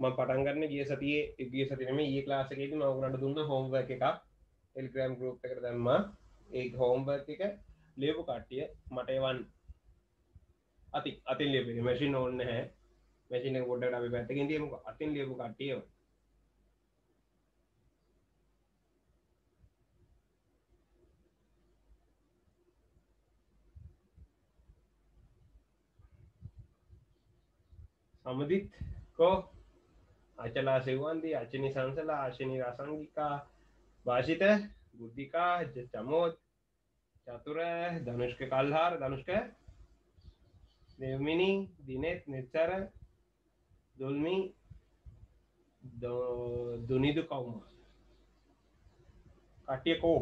ම පටන්ගන්න ගිය සතියේ ගිය සතිනම ඒ ලාසකේති මවුනට දුන්න හෝම්ව එකක්. එල්ග්‍රම් ගරුප් එකට දැම්ම. ඒ හෝම්බ එක ලේපු කට්ටිය මටවන් අති අතින් ලෙබෙන මැසින් ඕන්න හැ මැසින ගොඩට අපි පැත්තකින් තියම. අතින් ලේපු කට්ටියව සමදිත් කෝ? अचला सेवंदी अचनी संसला अचनी रासंगिका भाषित बुद्धिका चमोद चतुर धनुष के कालधार धनुष के देवमिनी दिनेत निचर दुलमी दुनिदु काट्य को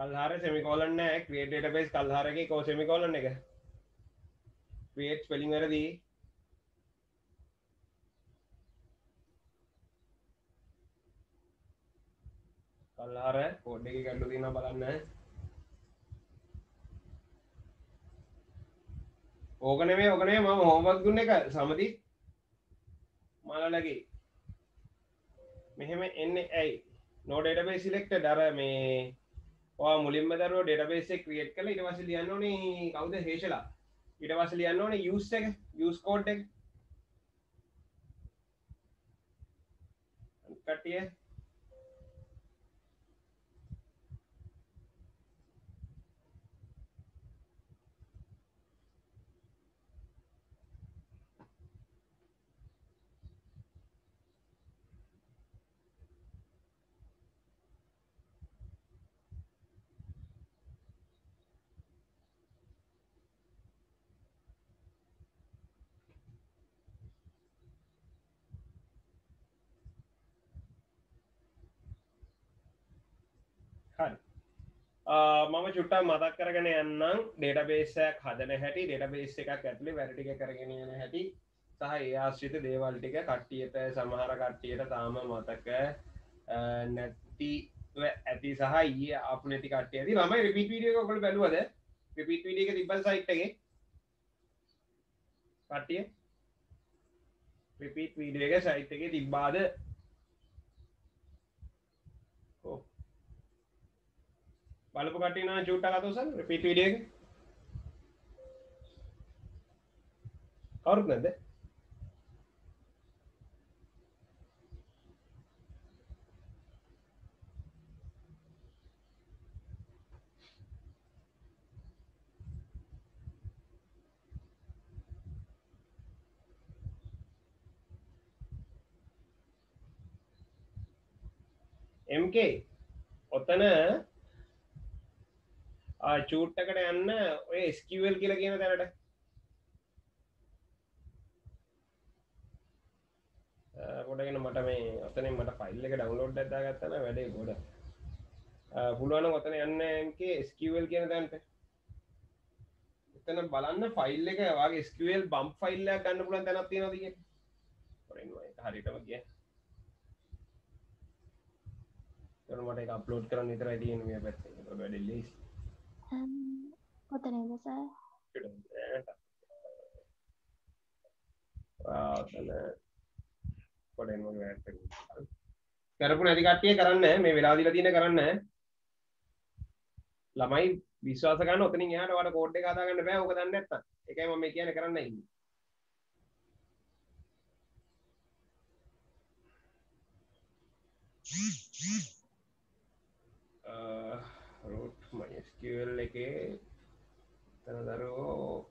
කල්හාර සෙමිකෝලන්න ක්‍රේටට පෙස් කල්හාරගේ කෝ සෙමිකෝලන්න එක. ක්‍රේට් පෙලින් වැරදී කල්හාර කෝඩ් එක කැඩලු තින බලන්න. ඕකන මේ ඕකනේ මම හෝමක් දුන්න එක සමති. මලලගේ මෙහෙම එන්න ඇයි? නෝඩට පේ සිලෙක්ට දර මේ මුලින්ම දරුව ඩෙටබේසේ ක්‍රියට් කළ. ඉට වස ලියන්න ඕනේ කවුද හේෂලා? ඉට වස ලියන්න ඕනේ යස් එක යස් කෝඩ් එක. කටිය හරි මම චුට්ටා මතක් කරගෙන යන්නම්. ඩේටබේසයක් හදන හැටි ඩේටබේස් එකක් ඇතුලි වැඩටික කරගෙන යන හැටි. සහ ඒ ආශ්‍රිත දේවල් ටික කට්ටියට සමහර කට්ටියට තාම මතක නැති ඇති සහ ඒ අප නැති කට්ටිය ඇති. මම රිපිට වීඩියෝ කොල බැලුවද? රිපිට වීඩියක තිබල් සයිට්ගේ කට්ටිය? රිපිට වීඩියෝ එක සයිට් එක තිබ්බාද? వాళ్ళ ఒకటి నా జూట్ सर रिपीट कीजिए और उतना दे। उतना චූට්ටකට යන්න ඔය ස්කවල් කියල කියන තැනට. පොඩගෙන මට මේ ඔතන මට ෆයිල් එක ඩවන්ලෝඩ් ඇතා ගත්තන වැඩේ ගොඩ පුළුවන ඔතන යන්නගේ ස්කවල් කියන තැන්ට. එතන බලන්න ෆයිල් එක වගේ ස්කවල් බම් ෆයිල්ල ගන්න පුලන් තැනත් තියෙන දිග හරිටම කිය මට එක අප්ලෝඩ් කරන්න නිතර තියෙන මේ පැත් වැඩ ලේසි කොතනද සෑ පොඩෙන් කරපු නැති කට්ටිය කරන්න මේ වෙලාදිල තින කරන්න ළමයි විශ්වාස ගන්න ඔතනින් එහාට වට කෝඩ් එක හදාගන්න බෑ ඕක දන්නේ නැත්තම් ඒකයි මම මේ කියන්නේ කරන්න ඉන්නේ රෝට් MySQL එකේ තන දරුවෝ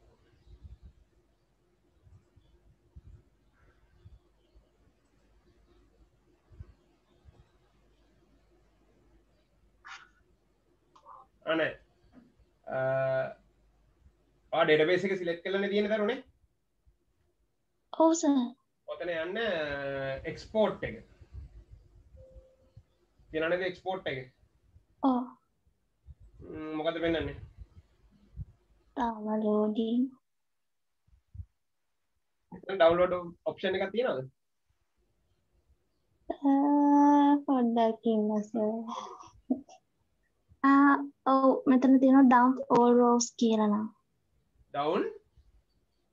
අනේ ඩේටබේස් එක සිලෙක්ට් කරලා තියෙන දරුනේ ඔව් සර් ඔතන යන්න එක්ස්පෝර්ට් එක තියෙනවද එක්ස්පෝර්ට් එක ඔව් මොකද පෙන්වන්නේ? තාම ලෝඩින් ඩවුන්ලෝඩ් ඔප්ෂන් එකක් තියෙනවද? පොඩ්ඩක් ඉන්න සර්. ආ ඔව් මෙතන තියෙනවා dump all rows කියලා නම්. ඩවුන්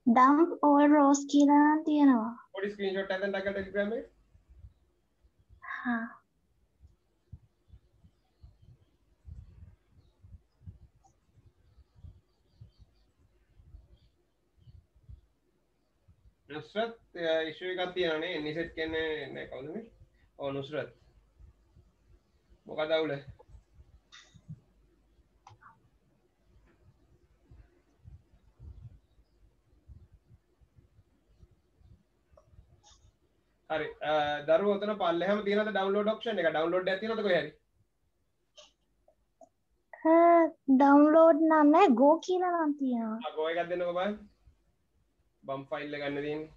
dump all rows කියලා නම් තියෙනවා. පොඩි ස්ක්‍රීන්ෂොට් එකක් දැන් ඩගල් ටෙලිග්‍රෑම් එකේ. හා නුස්රත් ඉෂුව එකක් තියෙනනේ නිසෙට් කියන්නේ නෑ කවුද මේ ඔව් නුස්රත් මොකද අවුල හරි දරුව ඔතන පල්ලෙහම තියෙනවද ඩවුන්ලෝඩ් ඔප්ෂන් එක ඩවුන්ලෝඩ් කොහේ හරි ඩවුන්ලෝඩ් නම් නෑ ගෝ කියලා නම් තියෙනවා ආ ගෝ එකක් දෙන්නකෝ බලන්න බම් ෆයිල් එක ගන්න තියෙන්නේ.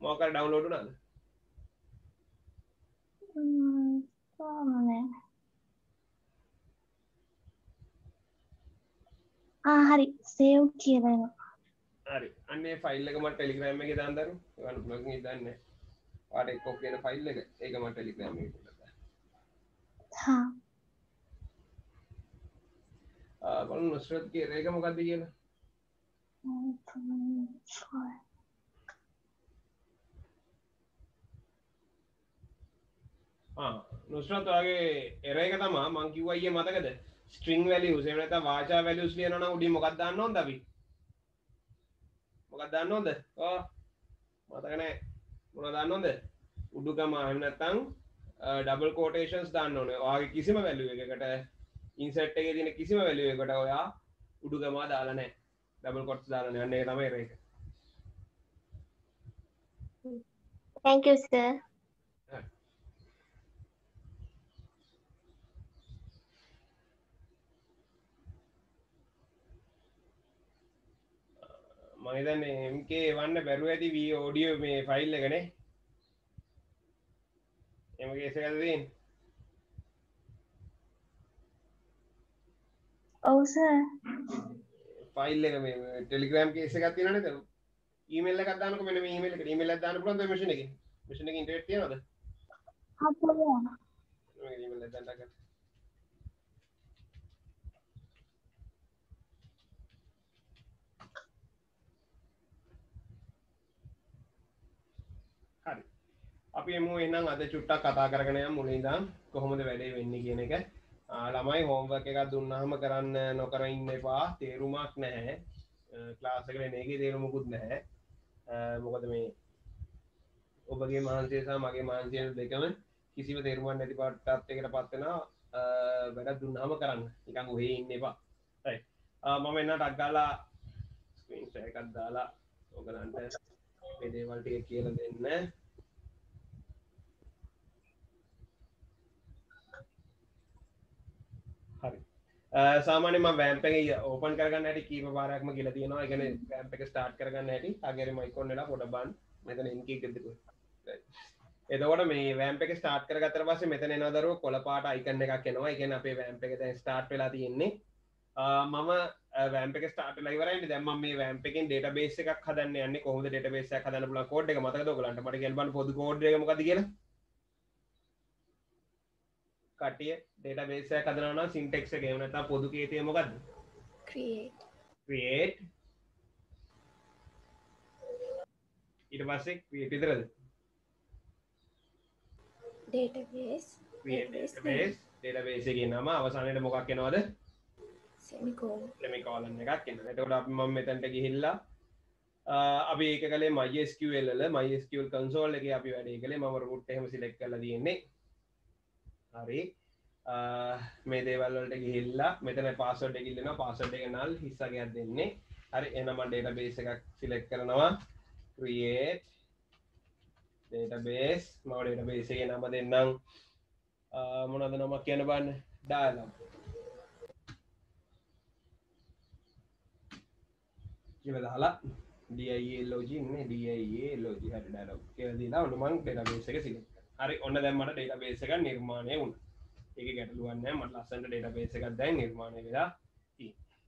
මොකක් හරි ඩවුන්ලෝඩ් වුණාද ම්ම්, තාම නෑ ආ හරි. සේව් කියලා එනවා. හරි. අන්නේ ෆයිල් එක මට ටෙලිග්‍රෑම් එකේ දාන්න දරු. ගන්න බ්ලොග් එකේ දාන්නේ. පාට එක්ක කියන ෆයිල් එක. ඒක මට ටෙලිග්‍රෑම් එකේ දාන්න. හා. බලන්න නුස්රත් කිය රේක මොකද්ද කියලා ආ නුස්රත් ඔයාගේ එර එක තමා මං කිව්වා ඊයේ මතකද? ස්ට්‍රිං වැලියුස් එහෙම නැත්නම් වාචා වැලියුස් ලියනවා නම් උඩින් මොකක්ද දාන්න ඕනද අපි? මොකක්ද දාන්න ඕනද ඔව්. මතක නැහැ. මොනවද දාන්න ඕනද උඩුකම එහෙම නැත්නම් ඩබල් කෝටේෂන්ස් දාන්න ඕනේ. ඔයාගේ කිසිම වැලියු එකකට ඉන්සර්ට් එකේ තියෙන කිසිම වැලියු එකකට ඔයා උඩුකම දාලා නැහැ. ඩබල් කොට්ස් දාලා අන්න ඒක තමයි එර එක thank you sir. මහිතන්න එම්කේ වන්න බැරුව ඇති වී ඕඩියෝ මේ ෆයිල් එකනේ. එම කේසකදීන් ඔව් සර් ෆයිල් එක මේ ටෙලිග්‍රම් කේස එකක් තියෙන නේද ඊමේල් එකක් දාන්නකො මෙන්න මේ ඊමේල් එකට ඊමේල් එකක් දාන්න පුළුවන් මේ මැෂින් එකේ. මැෂින් එකේ ඉන්ටර්නෙට් තියෙනවද? අපෝ මේ ඊමේල් එක දාන්න ගන්න අපි එමු එහෙනම් අද චුට්ටක් කතා කරගෙන යමු. මුලින්දා කොහොමද වැඩේ වෙන්නේ කියන එක ළමයි හෝම්වර්ක් එකක් දුන්නාම කරන්න නොකර ඉන්න එපා. තේරුමක් නැහැ. ක්ලාස් එකට එන එකේ තේරුමකුත් නැහැ. අ, මොකද මේ ඔබගේ මහන්සිය සහ මගේ මහන්සිය දෙකම කිසිම තේරුමක් නැති පට්ටත් එකට පත් වෙනවා. අ, වැඩක් දුන්නාම කරන්න. නිකන් ඔහේ ඉන්න එපා. right ආ, මම එන්න ටක් ගාලා ස්ක්‍රීන් ෂෙයා එකක් දාලා ඔයගලන්ට මේ දේවල් ටික කියලා දෙන්න හරි සාමානම වෑම්ප එක ඕපන් කරගන්න ඇට කීම පාරක්ම කියල තියෙනවා. එකන වැෑම්ප එක ස්ටාර්ට් කරගන්න ඇති අගර මයිකොන්නලා පොඩ බන්. මෙතන ඉන්කී ගෙදක එතකොට මේ වෑම්ප එක ස්ටාර්ට් කරගතර පස මෙතන නදරුව කොලපාට අයිකන්න එකක් එනවා. එකන අපේ වෑම්ප එක ස්ටාර්ට් වෙලා තියෙන්නේ. මම වෑම්ප ස්ටාට ලයිවරයි දැම මේ වෑම්ප එක ඩට බේස එකක් හදන්න යන්න. කොහද ඩට බේස හදන ල කෝඩ් එක? මතක ගලන්ට මට ගෙල්බන් පොද කෝඩ් මකද කියලා. කටිය ඩේට බේසය කදරන සිින්ටෙක්ස ගේවනතා පොදු කේතය මොකක්ද create. ක්‍රියේට් ඊට පස්සේ ක්‍රියටිතරද database. database බේස් ඩේටබේසගේ නම අවසානයට මොකක් semicolon. ප්‍රමිකෝලන්න එකක් එන්න එතකොට අපි මම මෙතැන්ට ගිහිල්ලා අපි ඒක කලේ මයිස්කවල්ල මයිස්කවල් කන්සෝල් එක අපි වැඩේ කළේ. මම රුට් එහෙම සිලෙක් කල තියෙන්නේ හරි. මේ දේවල්වලට ගිහිල්ලා මෙතන පාසොඩ් එකකිල්ලෙන පාසොඩ් එක නල් හිස්සගයක් දෙන්නේ. හරි එනම ඩේට බේස එකක් සිලෙක් කරනවා. ක්‍රියේට් ඩේටබේස් මව ඩේට බේසගේ නම දෙන්නම්. මොනද නමක් කියන බන්න ඩාලම් ඉවදාලා ඩියලෝජින්න ඩිය ලෝජි හට ඩලෝ කියදලා ඔනුමන් ඩේට බේසක සිල හරි ඔන්න දැම්මට ඩේට බේසක නිර්මාණය වුණ. ඒක ගැටලුවන්න මට ලස්සන්ට ඩේට බේසකක් දැයි නිර්මාණය වෙලා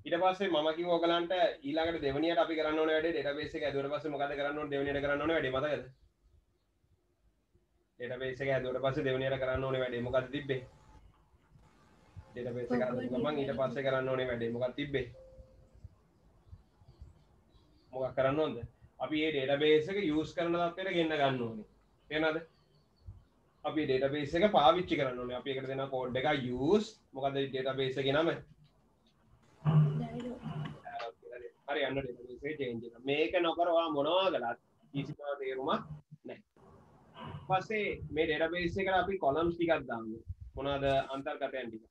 ඊට පස්සේ ම කිව ෝගලන්ට ඊලාට දෙවනියට අපි කරන්න වැඩ ඩේට බේසක ඇදුවට පස මොකද කරන්න දෙවනියට කරන්න වැඩ මතකද? ඩේට බේසක ඇදුවට පස්ස දෙවනියට කරන්න ඕන වැඩේ මොකද තිබ්බේ? ඩේට බේස ගමන් ඊට පස්සේ කරන්න ඕනේ වැඩේ මොකක් තිබ්බේ? මොකක් කරන්න ඕොද අපි ඒ ඩේට බේසක යස් කරන දත්වයට ගන්න ගන්න ඕනේ. පේනද අපි ඩේට බේස එක පාවිච්චි කරන්න ඕනේ අපි එකට දෙන කෝඩ් එක යස් මොකද ඩේට බේස එක නම dialog හරි අන්න ඩේටබේසේ චේන්ජ් එක. මේක නොකරවා මොනවා කළත් කිසිම තේරුමක් නැහැ. පස්සේ මේ ඩේටබේස් එකට අපි කොලම්ස් ටිකක් දාමු. මොනවාද අන්තර්ගතයන් ටික.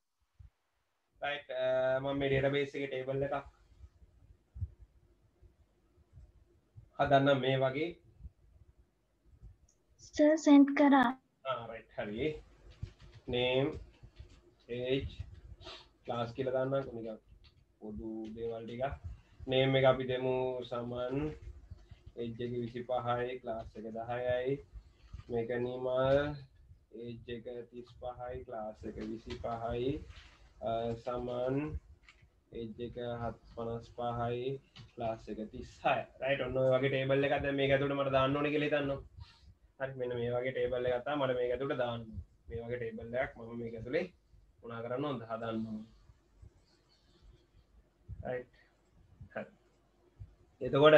right මම මේ ඩේටබේස් එකේ ටේබල් එකක් හදන්න මේ වගේ සර් සෙන්ඩ් කරා ආ right හරි. Name age class කියලා දාන්න කොනිකක් පොදු දේවල් ටික නේම් එක අපි දෙමු සමන්. එජ් එක විසි පහයි ක්ලාස් එක දහයයි. මේක නිමල් ඒජ් එක තිස් පහයි ක්ලාස් එක විසි පහයි සමන් එජ් එක හත් පනස් පහයි ලාස් එක තිස්සාය. රයිට ඔන්න ඔය වගේ ටේබල් එකද මේ ඇතුට මට දාන්න ඕන කෙලි තන්න හරි මෙන්න මේ වගේ ටේබල් එකතා මට මේ ඇතුට දාන්න මේ වගේ ටේබල්ලයක් මම මේ ඇතුළේ උනා කරන්න හොඳ හදන්න එතකොට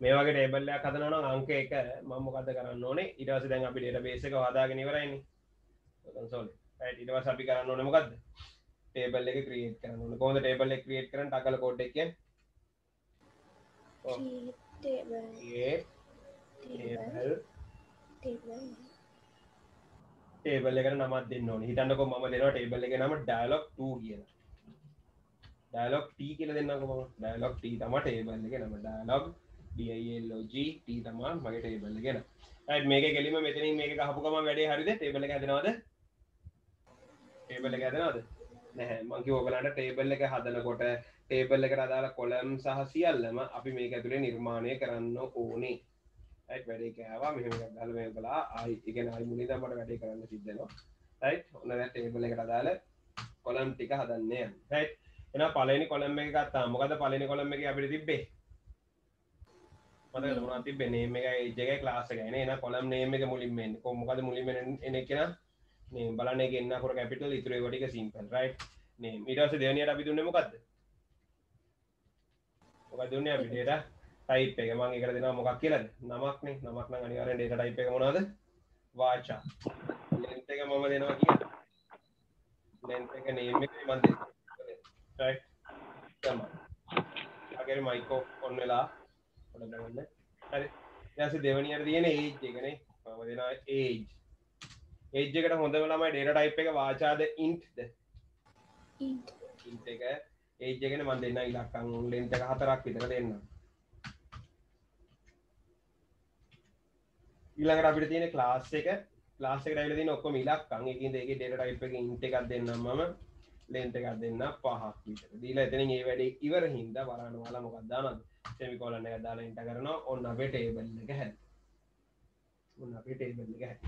මේ වගේ ටේබල්ලයක් හදනන අංක එක මමොකද කරන්න ඕනේ? ඉටවස දැන් අපි ඩේට බේසක හදාගෙන ඉවරයිනි. සෝල් ඉටවස අපි කරන්න ඕන මොකක්ද ටේබල් එක ක්‍රියේට් කරන්න කොහොමද ටේබල් එක ක්‍රියේට් කරන්න? ටකල කෝඩ් එක create table. Create table table table එකට නමත් දෙන්න ඕන. හිතන්නකො ම දෙනවා ටේබල් එක නම ඩයිලොක් 2 කියලා. ඩයිලොක් ටී කියල දෙන්නකොම ඩයිලොක් ටී තම ටේබල් එක නම. ඩයිලොක් ඩලෝජ ටී තමා මගේ ටේබල් ගෙන ඇත් මේක කෙලිම මෙතනින් මේක හපුකම වැඩේ හරිද? ටේබල එක හදනවද? ටේබල එක හදනවද? නැහැ. මංකි ඕගලන්ට ටේබල් එක හදනකොට ටේබල් එකට අදාලා කොලම් සහ සියල්ලම අපි මේක ඇතුළේ නිර්මාණය කරන්න ඕනේ. ඇත් වැඩේ කෑවා. මෙහම ගල මේ කලා ආයි ඉගෙන අයි මුලි මට වැඩේ කරන්න සිද්ධනවා යි ඔන්න ටේබල එකට අදාල කොලම් ටික හදන්නේ යි එන පලනි කොළම් එක ගත්තා මොකද පලනි කොළම් එක අපිට තිබ්බේ? මත තුනා තිබෙන මේ ජක ලාස ගැන එන කොළම් නේම එක මුලින්ම කොමකද මුලිම එන කෙන නේ බලන ගන්න කොර කැපිටල් ඉතුරේ වටික සිම්පල් රයි් නේ මිටස දෙවනයට අපි දුන්න මොකක්ද මොක දුන්න අපිටට ටයිප් එක මං එකට දෙෙන මොකක් කියලද? නමක්නේ නමක්න අනිවර ඩේට ටයිප් එක මොනාද වාචා. ලෙන්ත එක මම දෙනවා කිය ලෙන්ත එක නේම එක මන්ද අගේ මයිකෝ ඔන්න වෙලා ොඩගන්න හරි. යස දෙවනියට තියෙන ඒජ් එකනේ මම දෙෙන ඒජ් ඒජ්ජකට හොඳ වෙලාම ඩේට ටයිප් එක වාචාද ඉන්ට්ද int. ඉන්ට එක. ඒජ්ජගෙන මන් දෙන්න ඉලක්කං ලෙන්ට හතරක් විතර දෙන්න ඊළඟට අපිට තියෙන ක්ලාස් එක. ලාස් එක ඩයිල තින ඔක්කොම ඉලක්කං එකින් දෙක ඩේට ටයිප් එක ඉන්ට එකක් දෙන්න මම. ලෙන්ට එකක් දෙන්න පහක් විතර. දීලා එතනින් ඒ වැඩේ ඉවර හින්දා බලන්න වල මොකක් දානවද සෙමිකෝලන් එක දාලා ඉන්ට කරනවා. ඔන්න අපේ ටේබල් එක හැද. ඔන්න අපේ ටේබල් එක හැද.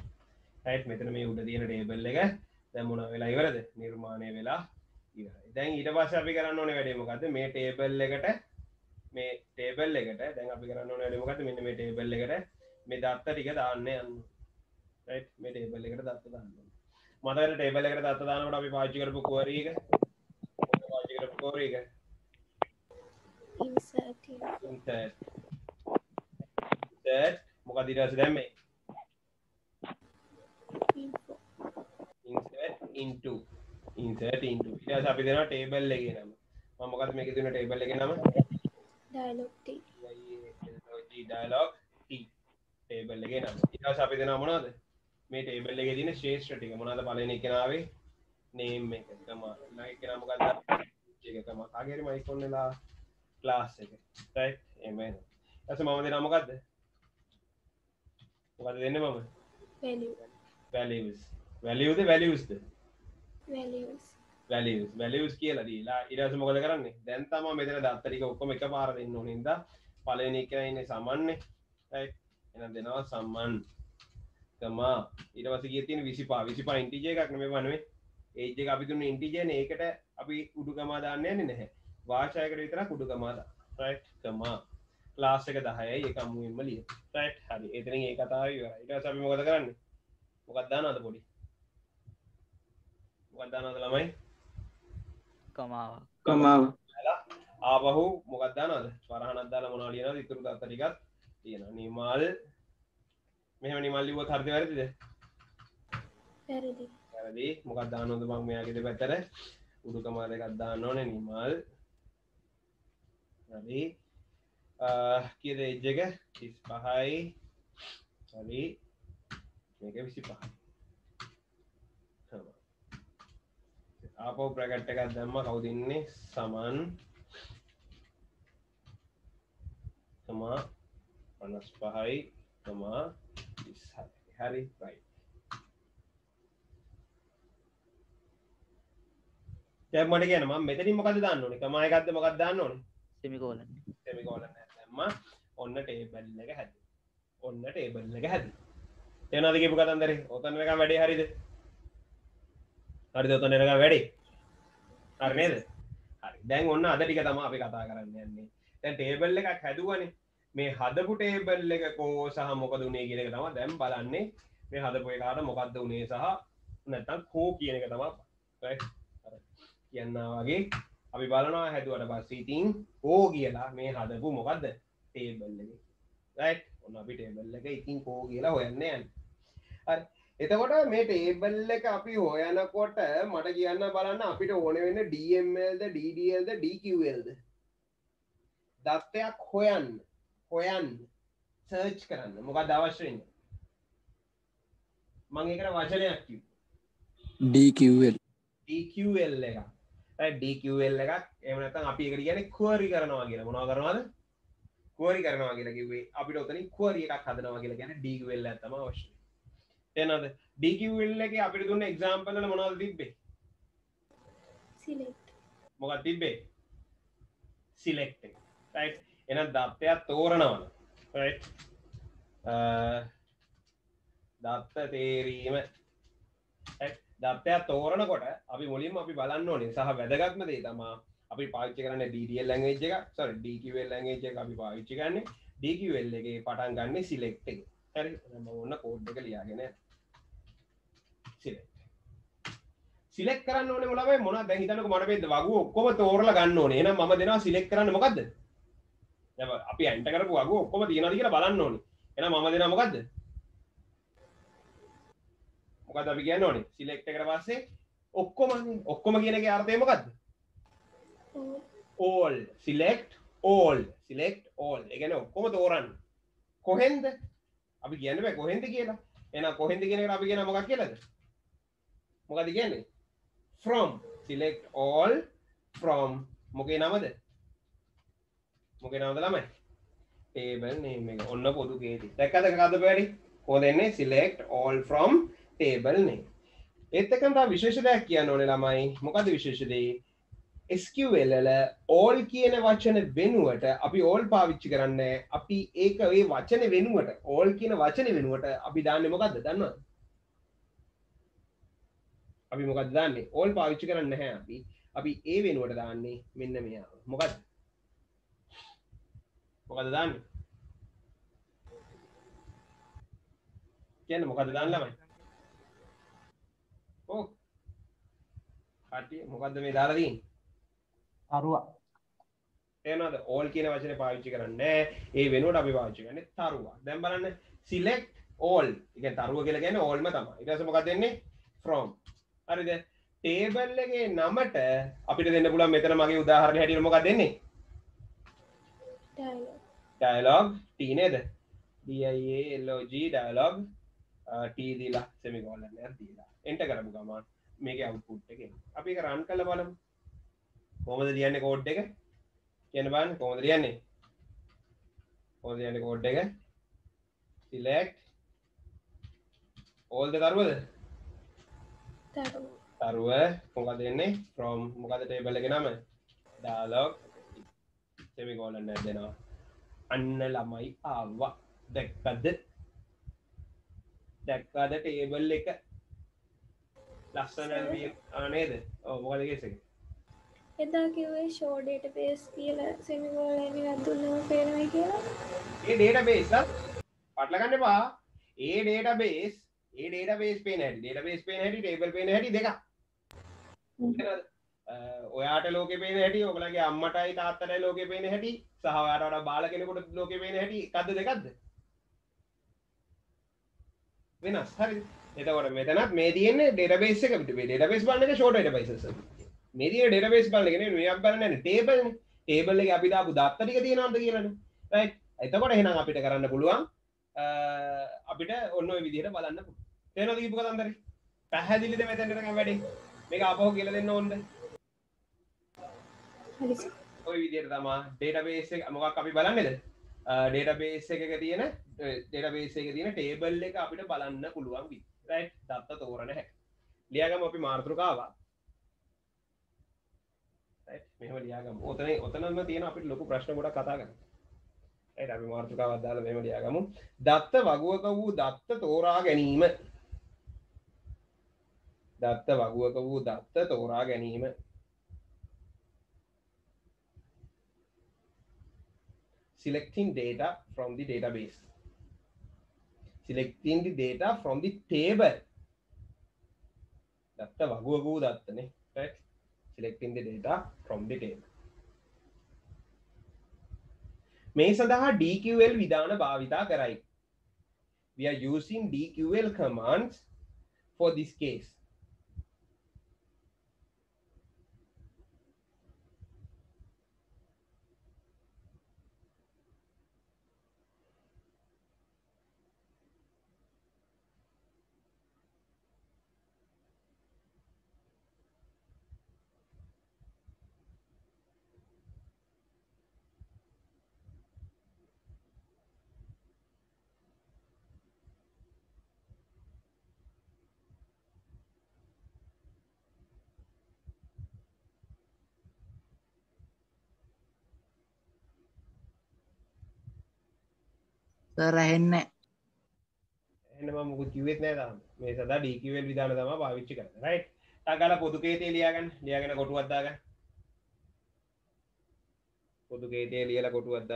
ඇයිත් මෙතන මේ උඩ තියෙන ටේබල් එක. දැමුණ වෙලා ඉවරද? නිර්මාණය වෙලා ඉවරයි. දැන් ඊට පස්සේ අපි කරන්න ඕනේ වැඩේ මොකද්ද? මේ ටේබල් එකට මේ ටේබල් එකට දැන් අපි කරන්න ඕනේ වැඩේ මොකද්ද? මෙන්න මේ ටේබල් එකට මේ දත්ත ටික දාන්න යන්න. මේ ටේබල් එකට දත්ත දාන්න මතකට ටේබල් එකට දත්ත දානකොට අපි පාවිච්චි කරපු මොකද පාවිච්චි කරපු මොකද ඊට පස්සේ දැම්මේ? Into. Insert into. ඊට පස්සේ අපි දෙනවා table එකේ නම. මම මොකද මේකේ දෙන table එකේ නම? Dialog T ඩයිලොග් ටේබල් එකේ නම. පස්සේ අපි දෙනවා මොනවද? මේ ටේබල් එකේ තියෙන ශ්‍රේෂ්ඨ ටික. මොනවද පළවෙනි එකනාවේ නේම් එක එකනා මොකද්ද එක තමයි කාගේ හරි මයික් ඔන් වෙලා ක්ලාස් එක. එනවා ඊට පස්සේ මම දෙනවා මොකද්ද මොකද දෙන්නේ මම? Valuesද values. values. values කියලා දීලා පස්සේ මොකද කරන්නේ? දැන් තමයි මෙතන දත්ත ටික ඔක්කොම එකපාර දෙන්න ඕනේ. හින්දා පළවෙනි එක ඉන්නේ සමන්නේ එහෙනම් දෙනවා සමන් තමා ඊට පස්සේ ගියේ තියෙන 25 25 ඉන්ටිජර් එකක් නෙමෙයි වනේ ඒජ් එක අපි දුන්නේ ඉන්ටිජර් නේ. ඒකට අපි උඩුකමා දාන්න යන්නේ නැහැ. වාචායකට විතරක් උඩුකමා දා right තමා ක්ලාස් එක 10යි ඒක අමුවෙන්ම ලිය right හරි. එතනින් ඒ කතාව ඉවරයි. ඊට පස්සේ අපි මොකද කරන්නේ? මොකක්ද දානවද පොඩි? මොකක්ද දානවද ළමයි? කමාවක් කමාව ආපහු මොකක් දානද වරහනක් දාලා මොනවා ලියනවද? ඉතුරු දත්ත ටිකක් තියෙනවා නිමල්. මෙහෙම නිමල් ලිව්වොත් හරිද වැරදිද? වැරදි. මොකක් දාන්නවද මම මෙයාගේ දෙපැත්තට උඩුකම දෙකක් දාන්න ඕනේ නිමල්. හරි. කීයද එජ් එක? 35යි හරි. මේක 25යි ආපහු බ්‍රැකට් එකක් දැම්ම. කවුද ඉන්නේ? සමන්. තමා පනස් පහයි තමා හරි රයි. මට කියන ම මෙතනි මොකද දන්න ඕනේ? මයකක්ද මොකක් දන්න ඕනේ? සෙමිකෝලන් සෙමිකෝල දැම්ම. ඔන්න ටේබල් එක හැද ඔන්න ටේබල් එක හැද එනදකිපු කතන්දර? ඔතන එක වැඩේ හරිද? හරි ඔතන එක වැඩේ? හරිනේද හරි. දැන් ඔන්න අද ටික තම අපි කතා කරන්න යන්නේ. දැන් ටේබල් එකක් හැදුවනේ මේ හදපු ටේබල් එක කෝ සහ මොකද උනේ කියන එක තම දැම් බලන්නේ. මේ හදපු එකාට මොකක්ද උනේ සහ නැත්තම් කෝ කියන එක තම කියන්න වගේ අපි බලනවා හැදුවට පස්සේ ඉතින් කෝ කියලා මේ හදපු මොකක්ද ටේබල් එක. ඔන්න අපි ටේබල් එක ඉතින් කෝ කියලා හොයන්න යන්න. හරි. එතකොට මේ ටේබල් එක අපි හොයනකොට මට කියන්න බලන්න අපිට ඕන වෙන්න DMLද DDLද DQLද දත්තයක් හොයන්න. හොයන්න සර්ච් කරන්න. මොකක් අවශ්‍යයෙන් මං එකට වචනයක් කිව් DQL DQL එක DQL එකක්. එමනතන් අපි එකට කියන කුවරි කරනවා කියලා. මොනවා කරනවාද? කුවරි කරනවා කියලා කිව්වේ අපිට ඔතනින් කුවරි එකක් හදනවා කියලා කියන්නේ DQL එක තමයි අවශ්‍ය එනද DQL එක අපිට දුන්න එක්සාම්පල් වල මොනවද තිබ්බේ? Select. මොකක් තිබ්බේ? සිලෙක්ට් එක රයිට් එහෙනම් දත්තයක් තෝරනවන. රයිට් දත්ත තේරීම. දත්තයක් තෝරනකොට අපි මුලින්ම අපි බලන්න ඕනේ සහ වැදගත්ම දේ තමා අපි පාච්චි කරන්න DDL ලැංගේජ් එක. සොරි DQL ලැංගේජ් එක අපි පාවිච්චි කරන්නේ. DQL එකේ පටන් ගන්න සිලෙක්ට් එක. හරි? මම ඔන්න කෝඩ් එක ලියාගෙන සිලෙක්ට් සිලෙක් කරන්න ඕනේ මොනවයි? මොනවද? දැන් හිතන්නකෝ මට මේ වගුව ඔක්කොම තෝරලා ගන්න ඕනේ. එහෙනම් මම දෙනවා සිලෙක්ට් කරන්න මොකද්ද? දැන් අපි ඇන්ටර් කරපු වගුව ඔක්කොම තියනවාද කියලා බලන්න ඕනේ. එහෙනම් මම දෙනවා මොකද්ද? මොකද අපි කියන්න ඕනේ? සිලෙක්ට් එකට පස්සේ ඔක්කොම ඔක්කොම කියන එකේ අර්ථය මොකද්ද? all. all select all. select all. ඒ කියන්නේ ඔක්කොම තෝරන්න. කොහෙන්ද? අපි කියන්න බෑ කොහෙන්ද කියලා. එහෙනම් කොහෙන්ද කියන එකට අපි කියන මොකක් කියලාද? මොකද කියන්නේ? from. select all from. මොකේ නමද? මොකේ නමද ළමයි table name එක ඔන්න පොදු කේති දැක්කද කද බැරි කොහොමද එන්නේ select all from table name ඒත් එක්කම තව විශේෂ දෙයක් කියන්න ඕනේ ළමයි මොකද විශේෂ දේ SQL වල all කියන වචන වෙනුවට අපි all පාවිච්චි කරන්නේ අපි ඒක ඒ වචන වෙනුවට all කියන වචන වෙනුවට අපි දාන්නේ මොකද්ද දන්නවද අපි මොකක්ද දාන්නේ all පාවිච්චි කරන්නේ නැහැ අපි අපි ඒ වෙනුවට දාන්නේ මෙන්න මෙයා මොකද්ද මොකද දාන්නේ කියන්න මොකද දාන්න ළමයි ඕ කට්ටිය මොකද්ද මේ දාලා තියෙන්නේ අරුවා එනද ඕල් කියන වචන පාවිච්චි කරන්න ඒ වෙනුවට අපි පාවිච්චි කරන්නේ තරුවා දැන් බලන්න සිලෙක්ට් ඕල් එක තරුව කියලා කියන්නේ ඕල්ම තමයි ඊට පස්සේ මොකක්ද එන්නේ from. හරිද ටේබල් එකේ නමට අපිට දෙන්න පුළුවන් මෙතන මගේ උදාහරණ හැටියට මොකක්ද දෙන්නේ ඩයලොග් ටී නේද? DIALOG ඩයලොග් ටී දීලා සෙමිකෝලන් එකක් දීලා. එන්ටර් කරමු ගමන් මේකේ අවුට්පුට් එක අපි රන් කරලා බලමු. කොහොමද ලියන්නේ කෝඩ් එක? කියන්න බලන්න. කොහොමද ලියන්නේ? කොහොමද ලියන්නේ කෝඩ් එක? All the තරුවද තරුව මොකද දෙන්නේ from. මොකද ටේබල් එකේ නම? Dialog එක දෙනවා අන්න ළමයි ආවා. දැක්කද? දැක්කද ටේබල් එක? ලස්සන නේද? ඔව් මොකද කෙසේ එදා කිව්වේ ෂෝ ඩේටාබේස් කියලා සෙමිකෝලන් එකක් දුන්නම පේනවා කියලා. ඒ ඩේටාබේස් පටලගන්න එපා. ඒ ඩේටාබේස් ඒ ඩේටාබේස් පේන හැටි. ඩේටාබේස් පේන හැටි ටේබල් පේන හැටි? අ, ඔයාට ලෝකෙ පේන හැටි ඔයගලගේ අම්මටයි තාත්තටයි ලෝකෙ පේන හැටි සහ ඔයාට වඩා බාල කෙනෙකුට ලෝකෙ පේන හැටි එකක්ද දෙකක්ද? වෙනස්. හරි. එතකොට මෙතනත් මේ තියෙන්නේ ඩේටාබේස් එක. පිට මේ ඩේටාබේස් බලන එක ෂෝට් ඩේටාබේසස් මේ තියෙන ඩේටාබේස් බලන එක නෙවෙයි මෙයක් බලන්නේ ටේබල් නේ. ටේබල් එකේ අපි දාපු දත්ත ටික තියෙනවද කියලානේ රයිට් එතකොට එහෙනම් අපිට කරන්න පුළුවන් අ, අපිට ඔන්න ඔය විදිහට බලන්න පුළුවන්. තේරෙනවද? කීප කතන්දරේ. පැහැදිලිද මෙතනට නිකන් වැඩේ? මේක අපහු කියලා දෙන්න ඕනද? හරි ඔය විදිහට තමා ඩේටාබේස් එක මොකක් අපි බලන්නේද? ඩේටාබේස් එකක තියෙන ඩේටාබේස් එකේ තියෙන ටේබල් එක අපිට බලන්න පුළුවන් වි. රයිට් දත්ත තෝරන හැටි. ලියාගමු අපි මාතෘකාවක් රයිට් මෙහෙම ලියාගමු. ඔතන ඔතනම තියෙන අපිට ලොකු ප්‍රශ්න ගොඩක් කතා කරන්න. රයිට් අපි මාතෘකාවක් දාලා මෙහෙම ලියාගමු. දත්ත වගුවක වූ දත්ත තෝරා ගැනීම. දත්ත වගුවක වූ දත්ත තෝරා ගැනීම. Selecting data from the database. Selecting the data from the table. දත්ත වගුවක වූ දත්තනේ right? Selecting the data from the table. මේ සඳහා DQL විධාන භාවිතා කරයි. We are using DQL commands for this case. Sir ඇහෙන්නේ එන්නම මුකුත් කිව්වෙත් නෑ තාම. මේ සදා DQL විධාන තමයි පාවිච්චි කරන්නේ right? ටගල පොදු කේතේ ලියාගන්න. ලියාගෙන කොටුවක් දාගන්න. පොදු කේතේ ලියලා කොටුවක්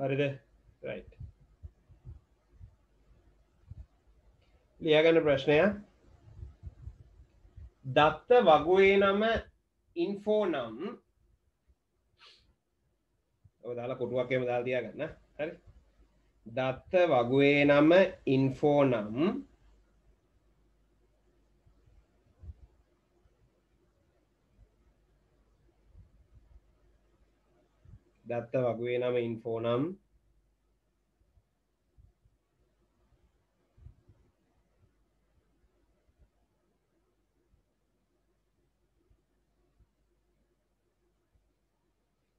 හරිද? Right. ලියාගන්න ප්‍රශ්නය. දත්ත වගුවේ නම ඉන්ෆෝ නම්. ඔය දාලා කොටුවක් එහෙම දාලා තියාගන්න. හරි. දත්ත වගුවේ නම ඉන්ෆෝ නම්. දත්ත වගුවේ නම ඉන්ෆෝ නම්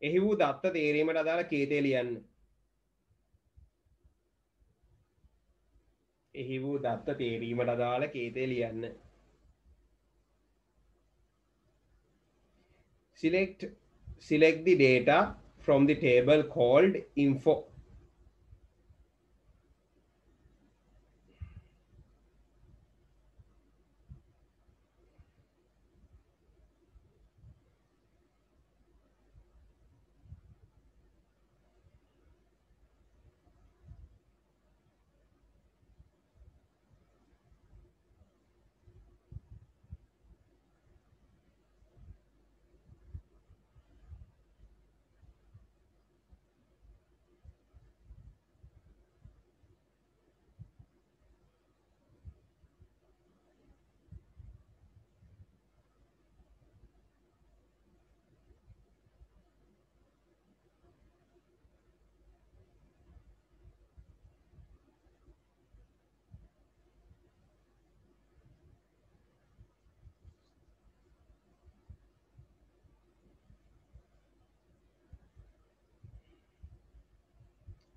එහි වූ දත්ත තේරීමට අදාළ කේතේ ලියන්න. එහි වූ දත්ත තේරීමට අදාළ කේතේ ලියන්න. Select select the data from the table called info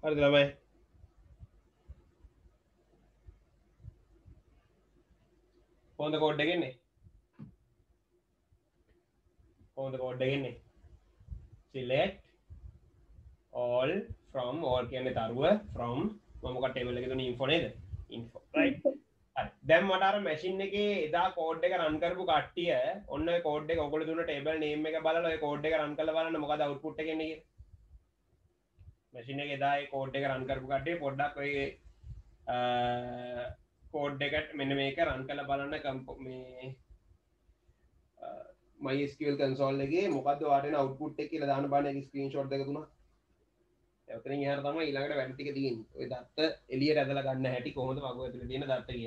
හරිද ළමයි කොහොමද කෝඩ් එක එන්නේ කොහොමද කෝඩ් එක එන්නේ select all from all කියන්නේ තරුව from. මම මොකක් ටේබල් එකේ දුන්නේ info නේද info right? හරි දැන් මට අර මැෂින් එකේ එදා කෝඩ් එක රන් කරපු කට්ටිය ඔන්න ඔය කෝඩ් එක ඔයගොල්ලෝ දුන්න ටේබල් නේම් එක බලලා ඔය කෝඩ් එක රන් කරලා බලන්න මොකද අවුට්පුට් එක එන්නේ කියලා මැසින එක එදායි කෝඩ් එක රන් කරපු කටේ පොඩ්ඩක් ඔය කෝඩ් එකට මෙන්න මේක රන් කළ බලන්න කම්ප මේ මයිස්කල් කන්සෝල් එකගේ මොකද වාටන අවුපුට් එක කියලා දාන බාන ස්ක්‍රීන් ෂොට් එක තුන එතන හර තම ඊළඟට වැඩටික තියෙන් ඔය දත්ත එලිය ඇදල ගන්න හැටි කොහොද වග ඇතුල තියෙන දත්ත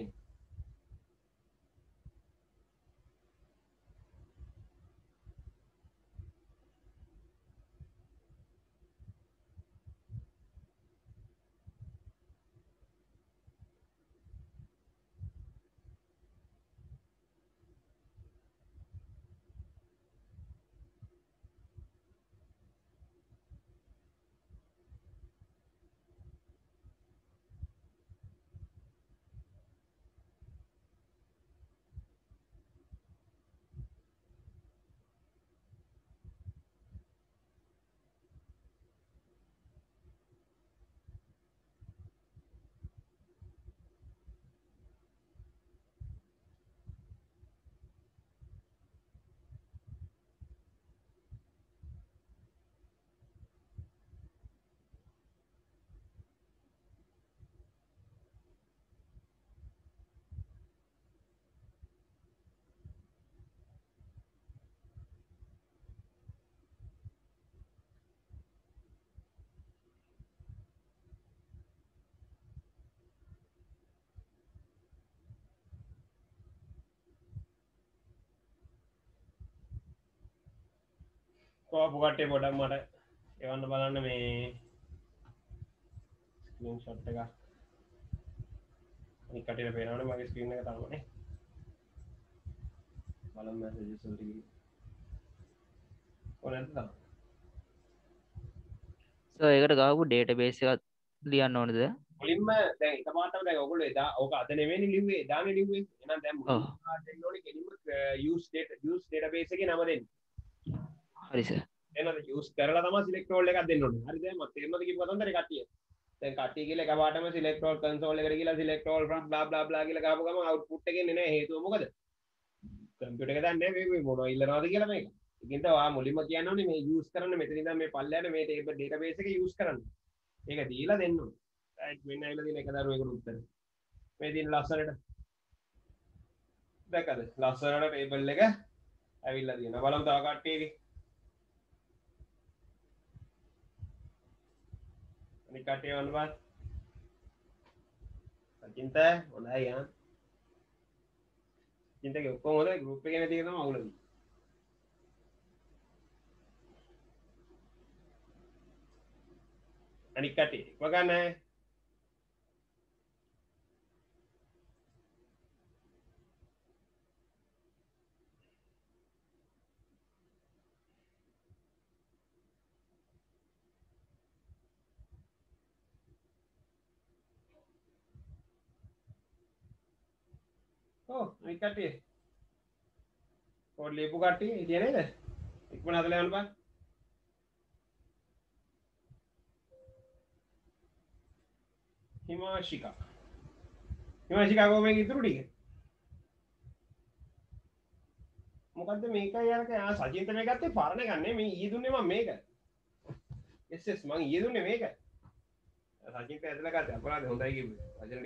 කෝපු කට්ටේ පොඩක් මට එවන්න බලන්න මේ ස්ක්‍රීන් ෂොට් එක. අනිත් කටේට පේනවනේ මගේ ස්ක්‍රීන් එක තාමනේ බලමු මැසේජස් වලට. ඕනෑද තාම සෝ ඒකට ගාපු ඩේට බේස් එකත් ලියන්න ඕනද? මුලින්ම දැන් එකපාරටම දැන් ඔයගොල්ලෝ එදා ඕක ලිව්වේ. එහෙනම් දැන් මුලින්ම ඔව්. දෙන්න ඕනේ. කෙලින්ම use data use database එකේ නම දෙන්න හරිස එනද යස් කරලා තම සිලෙක්ටෝල් එකක් දෙන්න ඕනේ. හරිද මම තේරුම්ද කිව්ව කතන්දරේ කට්ටිය? දැන් කට්ටිය කියලා එකපාරටම සිලෙක්ටෝල් කන්සෝල් එකට ගිහලා select all from blah blah blah කියලා ගහපු ගමන් අවුට්පුට් එක එන්නේ නැහැ. හේතුව මොකද? කම්පියුටර් එක දන්නේ නැහැ. මේ මොනවා ඉල්ලනවාද කියලා මේක. ඒකින්ද ඔයා මුලින්ම කියන්න ඕනේ මේ යූස් කරන්න. මෙතන ඉඳන් මේ පල්ලයට මේ ටේබල් ඩේටාබේස් එක යූස් කරන්න. ඒක දීලා දෙන්න ඕනේ. රයිට් මෙන්න ඇවිල්ලා තියෙන එක දරුවෙකුට උත්තර. මේ තියෙන ලස්සනට. දැක්කද? ලස්සනට ටේබල් එක ඇවිල්ලා තියෙනවා. බලමු තව කට්ටියගේ. අනිත් කට්ටිය වන්න බා සචින්ත හොඳයි යන් චින්තගේ ඔක්කොම හොඳයි ගෲප් එකේ නැති එක තමයි අවුලදී අනිත් කට්ටිය වගන්න ඔව් අනිත් කට්ටිය. කෝඩ් ලියපු කට්ටිය හිටියේ නේද? ඉක්මන හදලා යන්න බං. හිමාශිකා. හිමාශිකා කොහොමද ඉතුරු ටික? මොකද්ද මේක යරක ආ සජින්ත මේ ගත්තේ පරණ ගන්නේ මේ ඊ දුන්නේ මම මේක. එස් එස් මං ඊ දුන්නේ මේක. සජින්ත ඇදලා ගත්තේ. අපරාධ හොඳයි කිව්වේ. වචන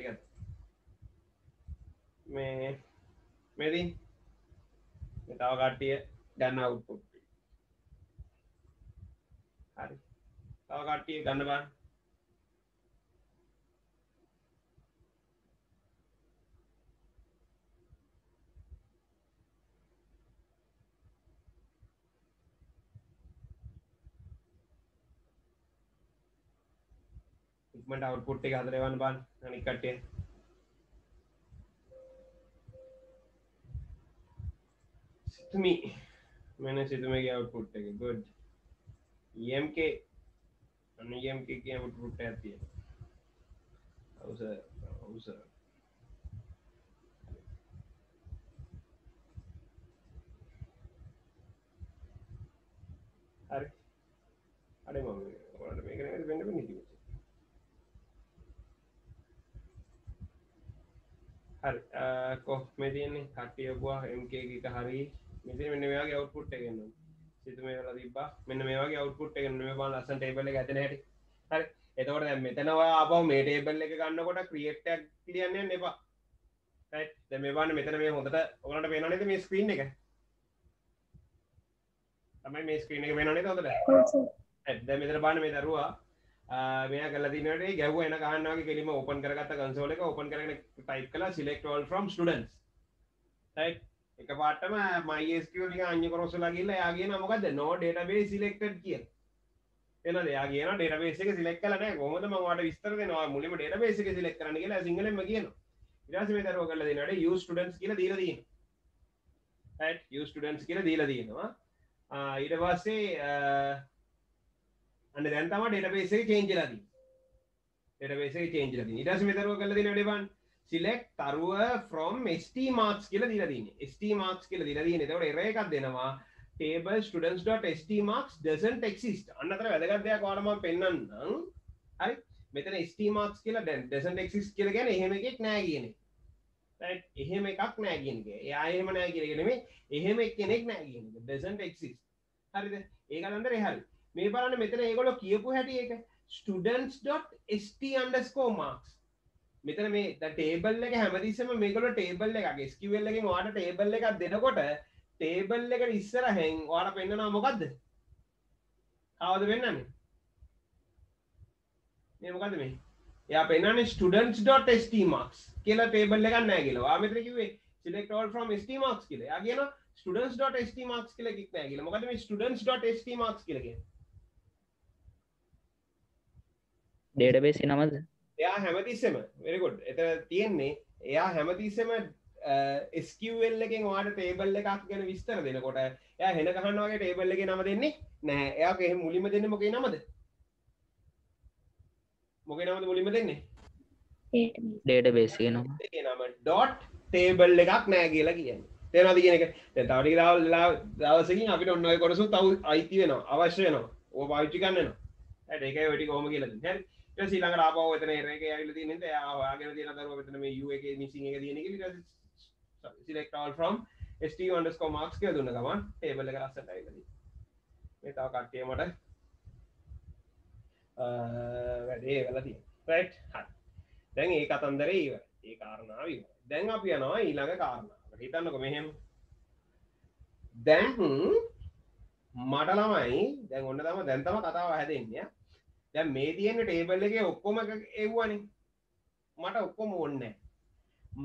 ටිකක් මේ මේදී මේ තව කට්ටිය ගන්න අවුට්පුට් හරි තව කට්ටිය ගන්න බෑ ඉක්මට අවුට්පුට් එක හදලා එවන්න බෑ අනික් සිතුමි මෙන්න සිතුමගේ අවුට්පුට් එක ගුඩ් EMK අන්න EMK කියන අවුට්පුට් එකක් තියෙනවා ඔව් සර් ඔව් සර් හරි අඩේ මම ඔයාලට මේක නේද වෙන්න වෙන්නේ කිව්වේ හරි කොහොමද තියෙන්නේ කට්ටිය ඔබවා MK එක හරි මෙතන මෙන්න මේ වගේ අවුට්පුට් එක එනවා සිතු මේ වෙලා තිබ්බා. මෙන්න මේ වගේ අවුට්පුට් එක එනවා මේ බලන්න ලස්සන ටේබල් එක ඇදෙන හැටි. හරි. එතකොට දැන් මෙතන ඔයා ආපහු මේ ටේබල් එක ගන්නකොට ක්‍රියේට් එකක් ලියන්න යන්න එපා. රයිට් දැන් මේ බලන්න මෙතන මේ හොඳට ඔයාලට පේනව නේද මේ ස්ක්‍රීන් එක? තමයි මේ ස්ක්‍රීන් එක පේනව නේද හොඳට? දැ මෙතර බාන මේ දරුවා මෙයා කල දිනට ගැව එන කාන්නගේ කෙලිම ඕපන් කරගත්ත කන්සෝල එක ඕපන් කරන ටයි් කලා සිලෙක්ටවල් ්‍රම් ටඩන්ස් එක පාටම මයිස්කල අන්‍ය කොරොසලා කියල. යාගේ නමකද නෝ ඩේටබේ සිලෙක්ටඩ් කිය එන දෙයාගේ ඩේටබේස සිලෙක් කලන කොමද මට විස්තර නවා මුලිම ඩේටබේස සිලෙක් කරන කියලා සිංහලම කියන ඉරස මේ දරුව කල දිනට යු ටඩන්ස් කියල දීලදී යු ටඩන්ස් කියල දීල තියෙනවා. ඊට පස්සේ අන්න දැන්තම ඩේටබේසේ චේන්ජලදී ඩේටබේසේ චේන්ජලදී ඉටස් මෙතරව කල දින ඩබන් සිලෙක් තරුව ෆ්‍රොම් ස්ට මාක්ස් කියල දිලදීන ස්ට මාක්ස් කියල දිලදීන තවට එරයකක් දෙනවා. table students.st marks doesn't exist. අන්නතර වැදගත් දෙයක් ඔයාලම පෙන්වන්නම් හරි? මෙතන st marks කියලා දැන් doesn't exist කියලා කියන්නේ එහෙම එකක් නෑ කියන එක. right එහෙම එකක් නෑ කියන එක. එයා එහෙම නෑ කියන එක නෙමෙයි. එහෙම එක්කෙනෙක් නෑ කියන එක. doesn't exist. හරිද? ඒක අන්දරේ හරි. මේ බලන්න මෙතන ඒගොල්ලෝ කියපු හැටි ඒක. students.st underscore marks. මෙතන මේ ටේබල් එක හැමතිස්සම මේගොල්ලෝ ටේබල් එකක් SQL එකෙන් ඔයාලට ටේබල් එකක් දෙනකොට ටේබල් එකට ඉස්සරහෙන් ඔයාලට පෙන්නනවා මොකද්ද? කවද වෙන්නන්නේ? මේ මොකද්ද මේ? එයා පෙන්නන්නේ students.st marks කියලා ටේබල් එකක් නැහැ කියලා. ඔයා මෙතන කිව්වේ select all from st marks කියලා. එයා කියනවා students.st marks කියලා කික් නැහැ කියලා. මොකද මේ students.st marks කියලා කියන්නේ? ඩේටබේස් නමද එයා හැමතිස්සම වෙරකොඩ් එත තියෙන්නේ එයා හැමතිස්සම ස්කවල් එකෙන් වාට ටේබල් එකක් ගැන විස්තර දෙනකොට එය හෙන කහන්නවාගේ ටේබල් එක නම දෙන්නේ නෑ එයා එහ මුලිම දෙන්න මොකේ නමද? මොකේ නමද මුලිම දෙන්නේ? ඩේටබේස් නවා නම. ඩොට් ටේබල් එකක් නෑ කියලා කියන්න. තේනද කියන එක? තවටි දවල්ලා දවසකින් අපිට ඔන්නය කොරසු තව අයිති වෙනවා. අවශ්‍ය වෙනවා. ඕ පාවිච්චි කන්නනවා ඇට එක වැඩි කෝම කියලා හැරි සිලඟ රාපව එතන ඒරක ඇල තින යාගෙන තින දරුව වෙතන මේ යුව එක මිසි එක. තියෙන සිලෙක්ටල් ෆ්‍රම් ස්ට න්ඩස්කෝ මාක්ස් කිය දුන්න ගමන් ඒබල එක රස්සටයිලද මේ තව කට්ටිය මට වැඩේ වෙලති රයි් හ දැන් ඒ කතන්දර ඒව ඒ කාරණාව දැන් අප යනවා ඊළඟ කාරණාව හිතන්නක මෙහෙම. දැන් මට ළමයි දැන් ඔන්න තම දැන්තම කතාව හැදෙන්ය දැ මේ තියෙන ටේබල් එක ඔක්කොම එව්වනි. මට ඔක්කොම ඔන්න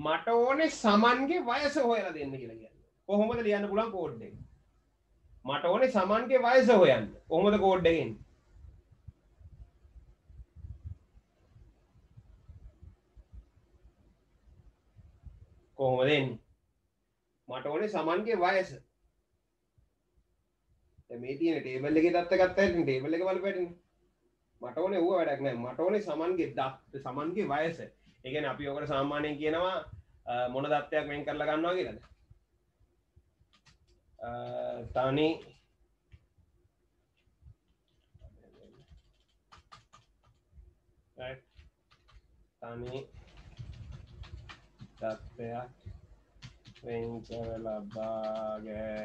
මට ඕනේ සමන්ගේ වයස හොයලා දෙන්න කියලා කියන්න. කොහොමද ලියන්න පුළන් කෝඩ්ඩ මට ඕනේ සමන්ගේ වයස හොයන්න. කොහොමද කෝඩ්ඩගෙන් කොහොම දෙන්න මට ඕනේ සමන්ගේ වයස. මේ තියන ටේබල් එක දත්ත ගත්ත ටේබල් එක බල පැටින් මට ඕනේ ඌව වැඩක් නෑ මට ඕනේ සමන්ගේ දත් සමන්ගේ වයස. ඒ කියන්නේ අපි ඔකට සාමාන්‍යයෙන් කියනවා මොන දත්තයක් වෙන් කරලා ගන්නවා කියලාද? තනි තනි තත්ත්වයක් වෙන් කරලා බාගැනීම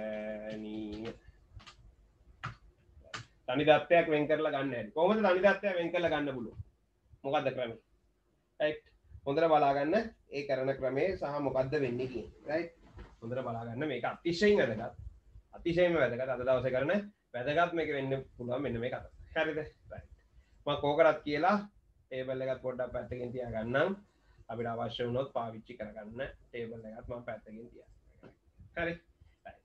තනි දත්වයක් වෙන් කරලා ගන්න හැටි. කොහොමද තනි දත්වයක් වෙන් කරලා ගන්න පුළුවන්? මොකද්ද ක්‍රමය? right? හොඳට බලාගන්න ඒ කරන ක්‍රමේ සහ මොකද්ද වෙන්නේ කියන්නේ right? හොඳට බලාගන්න මේක අතිශයින් වැදගත්. අතිශයින්ම වැදගත්. අද දවසේ කරන වැදගත් මේක වෙන්න පුළුවන් මෙන්න මේ කතාව හරිද? right. මම කෝකරත් කියලා ටේබල් එකත් පොඩ්ඩක් පැත්තකින් තියාගන්නම්. අපිට අවශ්‍ය වුණොත් පාවිච්චි කරගන්න ටේබල් එකත් මම පැත්තකින් තියාගන්නම්. හරි.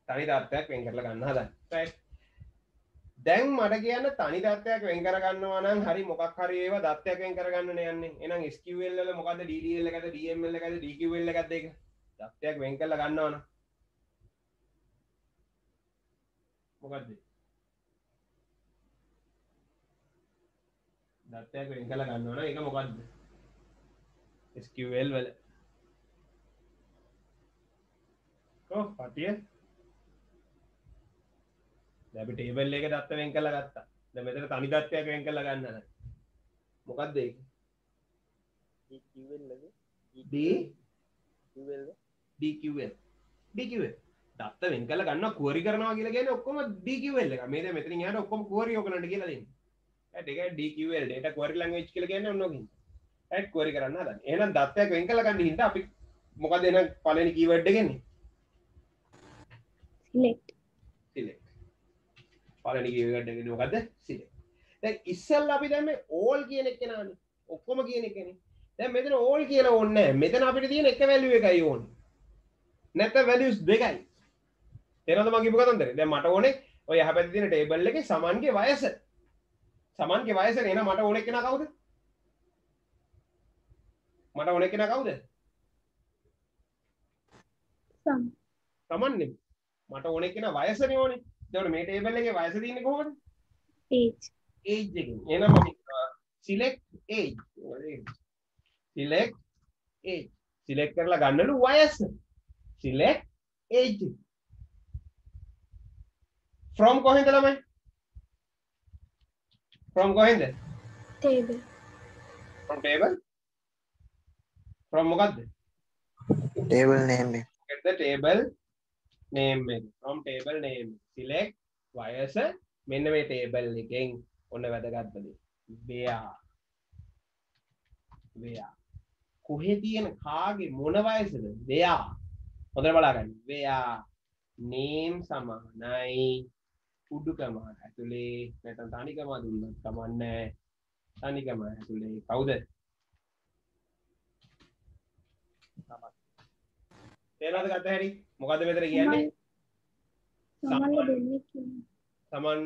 තනි දත්වයක් වෙන් කරලා ගන්න හදන්න. right? දැන් මට කියන්න තනි දත්වයක් වෙන් කරගන්නවා නම් හරි මොකක් හරි ඒවා දත්වයක් වෙන් කරගන්න යන්නේ. එහෙනම් SQL වල මොකද්ද? DDL එකද? DML එකද? DQL එකද ඒක? දත්වයක් වෙන් කරලා ගන්නවනම් මොකද්ද? දත්වයක් වෙන් කරලා ගන්නවනම් ඒක මොකද්ද? SQL වල. කො පටිය. දැබි ටේබල් එක දත්ත වෙන් කළ ගත්තා. ද මෙතන තනි දත්වයක් වෙන් කළ ගන්න මොකක්ද DQL දත්ත වෙන් කළ ගන්න කුවරි කරනවා කියලා කියන ඔක්කොම DQL එක මේ මෙතන යාට ඔක්කොම කුවරි ඔයගලන්ට කියලා දෙන්නේ. ඒත් ඒක DQL data query language කියලා කියන්නේ ඔන්න ඔකින්. ඒත් කුවරි කරන්න හදන්නේ. එහෙනම් දත්තයක් වෙන් කළ ගන්න හින්දා අපි මොකද එහෙනම් පළවෙනි කීවර්ඩ් එක එන්නේ select select එක මොකද්ද? select දැන් ඉස්සෙල්ලා අපි දැන් මේ all කියන එක නානේ ඔක්කොම කියන එකනේ. දැන් මෙතන all කියලා ඕනේ නැහැ. මෙතන අපිට තියෙන එක value එකයි ඕනේ. නැත්නම් values දෙකයි. තේරෙනවද මම කියපු කතන්දරේ? දැන් මට ඕනේ ඔය යහපැත්තේ තියෙන ටේබල් එකේ සමන්ගේ වයස. සමන්ගේ වයස නේ එහෙනම් මට ඕනේ කෙනා කවුද? මට ඕනේ කෙනා කවුද? සමන්නේ මට ඕනේ කෙනා වයසනේ ඕනේ එතකොට මේ ටේබල් එකේ වයස තියෙන්නේ කොහොමද? Age. Age එකෙන් එහෙනම් මම select age. select age. Select කරලා ගන්නලු වයස. Select age. From කොහෙන්ද ළමයි? From කොහෙන්ද? Table. From table? From මොකද්ද? නේම් එක. get the table name එක from table name. Select වයස මෙන්න මේ table එකෙන් ඔන්න වැදගත් දේ. Where? Where? කොහේ තියෙන කාගේ මොන වයසද? Where? හොඳට බලාගන්න. Where? Name සමානයි. උඩුකම ඇතුලේ නැත්නම් තනිකම දුන්නත් කමන්නේ තනිකම ඇතුලේ. කවුද? තේරෙනවද ගත්ත හැටි? මොකද්ද මෙතන කියන්නේ? සමන්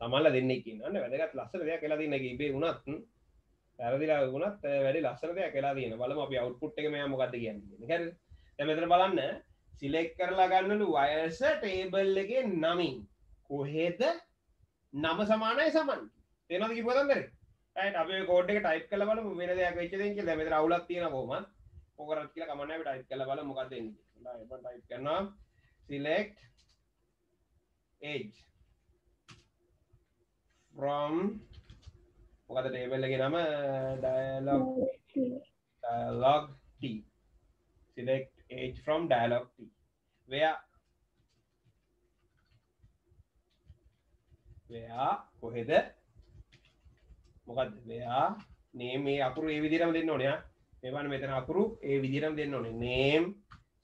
සමල්ල දෙන්නේ කියන්න වැදගත් ලස්සන දෙයක් කියලා තියෙන එක ඉබේ වුණත් පැරදිලා වුණත් වැඩි ලස්සන දෙයක් කියලා තියෙන බලමු අපි අවුට්පුට් එක මෙයා මොකද්ද කියන්නේ හරිද දැන් මෙතන බලන්න. සිලෙක්ට් කරලා ගන්නලු වයස ටේබල් එකේ නමින්. කොහෙද? නම සමානයි සමන්. තේරෙනවද කිව්ව කතන්දරේ right අපි කෝඩ් එක ටයිප් කරලා බලමු. වෙන දෙයක් වෙච්ච දෙයක් කියලා. දැන් මෙතන අවුලක් තියෙනවා කොහොමද කොකරත් කියලා කමන්නේ අපි ටයිප් කරලා බලමු මොකක්ද එන්නේ කියලා. හරි මම ටයිප් කරනවා. Select age from මොකද ටේබල් එකේ නම? dialog dialog t. Select age from dialog t. Where? Where? කොහෙද? මොකද්ද? Where? name මේ අකුරු ඒ විදිහටම දෙන්න ඕනේ ආ මේ බලන්න මෙතන අකුරු ඒ විදිහටම දෙන්න ඕනේ. name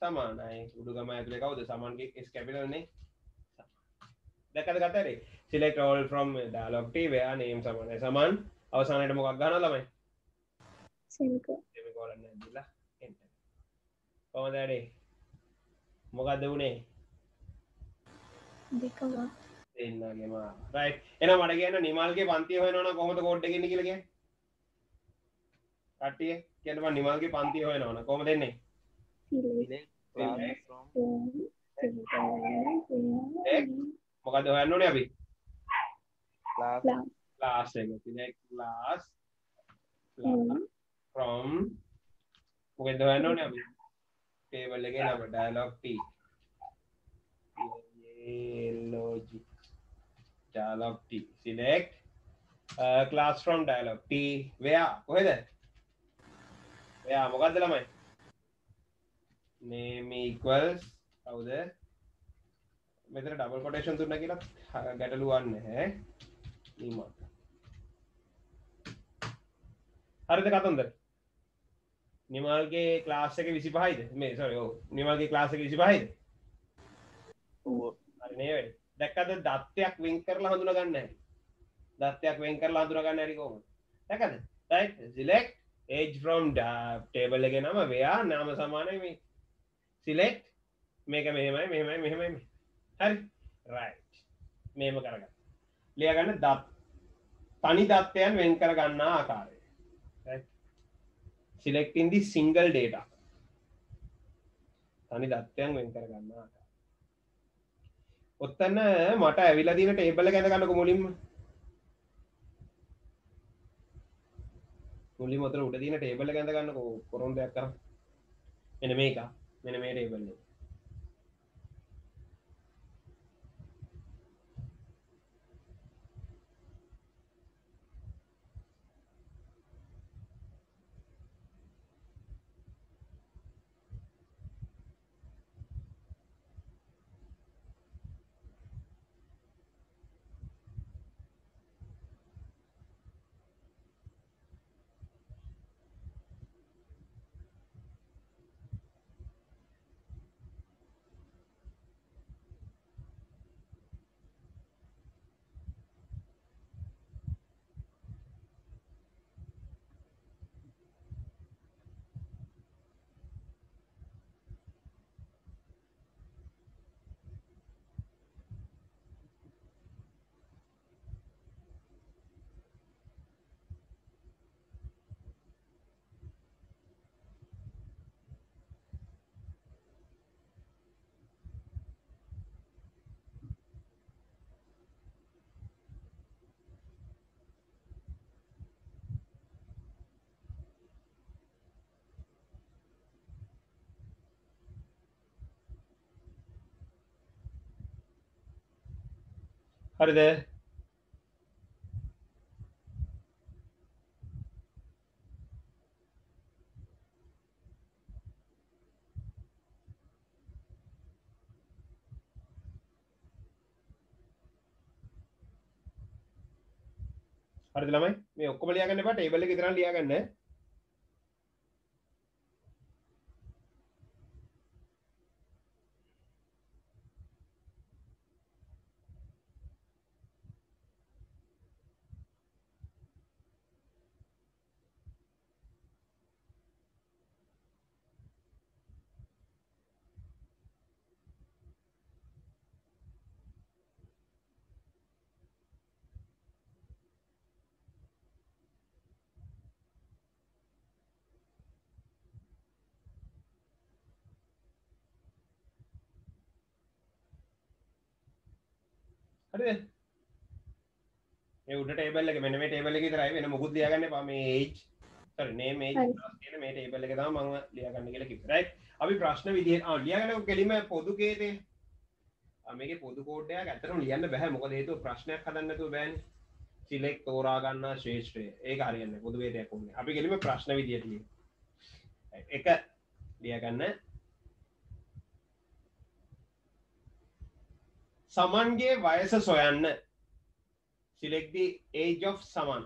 සමානයි. උඩුගම ඇතුලේ කවුද? සමන්ගේ s capital නේ. දැක්කද කතරේ select all from dialog t where name සමානයි. සමන් අවසානයේ මොකක් ගන්නවා ළමයි? Semicolon. නැද්දලා enter. කොහොමද වැඩේ මොකද්ද උනේ දෙකම. දෙන්නගේම රයිට් එහෙනම් මට කියන්න නිමල්ගේ පන්තිය හොයනවනම් කොහොමද කෝඩ් එක එන්නේ කියලා කියන්නේ? කට්ටිය කියන්න මම නිමල්ගේ පන්තිය හොයනවනම් කොහොමද එන්නේ? from. මොකද්ද හොයන්න ඕනේ අපි? Class. Class එක. select class. From. මොකද හොයන්න ඕනේ අපි? Table එකේ නම dialog t. Logic dialog t. select class from dialog T වයා කොහෙද එයා මොකක්ද ළමයි? නේමීක්වල්ස් කවුද මෙතර ඩබල් කොටේෂන් තුන්න කියලා ගැටලුවන්න හැ නිමත් හරිද කතන්ද නිමල්ගේ ක්ලාස්සක විසි පහයිද මේ සොයෝ නිමල්ගේ ක්ලාසක විසි පහයිද හරිනේ දැක්කද දත්වයක් වෙන් කරලා හඳුන ගන්න හැටි. දත්වයක් වෙන් කරලා හඳුනගන්න කොහොමද? දැකද right select age from table එකේ නම වයා නාම සමානයි මේ. Select. මේක මෙහෙමයි මෙහෙමයි මෙහෙමයි. හරි. Right. මේම කරගන්න. ලියගන්න දත්. තනි දත්තයන් වෙන් කරගන්න ආකාරය. Right. Select in the single data. තනි දත්තයන් වෙන් කරගන්න ආකාරය. ඔත්තන්න මට ඇවිලදින ටේබල ගැඳ ගන්නක මුලින්ම. මුලි මොතර උට දින ටේබල ගැඳ ගන්න කොරුන් දෙයක් කර මෙන මේක. මෙන මේ ටේබල්න්නේ හරිද? හරි ළමයි? මේ ඔක්කොම ලියාගන්න එපා. ටේබල් එක විතරක් ලියාගන්න. හරිද? මේ උඩ ටේබල් එක මෙන්න මේ ටේබල් එක විතරයි වෙන මොකුත් ලියාගන්න එපා. මේ age sorry name age කියන මේ ටේබල් එක තමයි මම ලියාගන්න කියලා කිව්වේ. right? අපි ප්‍රශ්න විදිහට ආ ලියාගන්න කෙලිම පොදු කේතේ. ආ මේකේ පොදු කෝඩ් එකක් ඇත්තටම ලියන්න බෑ මොකද හේතුව ප්‍රශ්නයක් හදන්න නැතුව බෑනේ. සිලෙක්ට් තෝරා ගන්න ශ්‍රේෂ්ඨය. ඒක හරියන්නේ පොදු වේදයක් ඕනේ. අපි කෙලිම ප්‍රශ්න ලියමු. එක ලියාගන්න සමන්ගේ වයස සොයන්න. Select the age of someone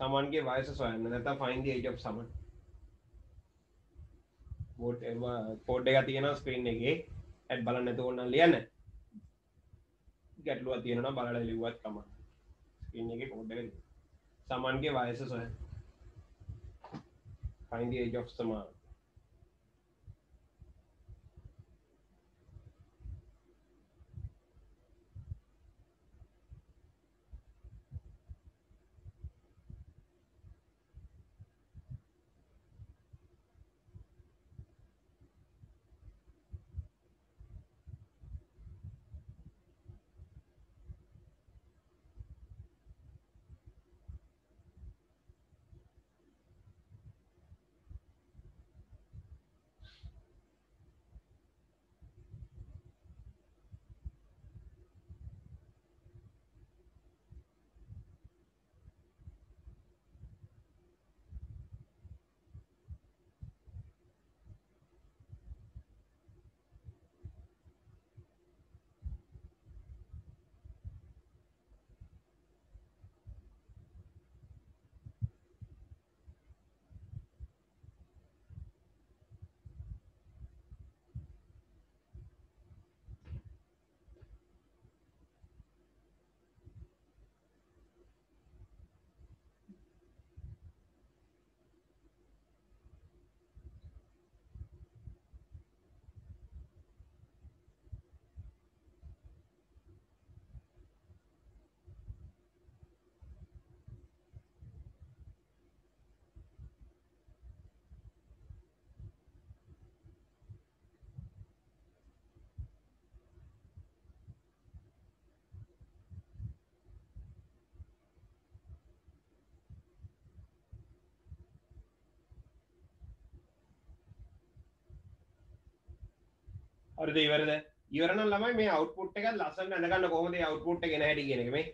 සමන්ගේ වයස සොයන්න. නැත්නම් find the age of someone board code එක තියෙනවා ස්ක්‍රීන් එකේ. ඇඩ් බලන්න නැතුව ඕන නම් ලියන්න. ගැටලුවක් තියෙනවා නම් බලලා ලිව්වත් තමයි. ස්ක්‍රීන් එකේ කෝඩ් එක. සමන්ගේ වයස සොයන්න. Find the age of someone අර දේවරද ඉවරන ළමයි මේ අවුපුට් එක ලසන් ඇඳගන්න කොහොමද අවුපුට් ගෙන හැටි කියෙන මේ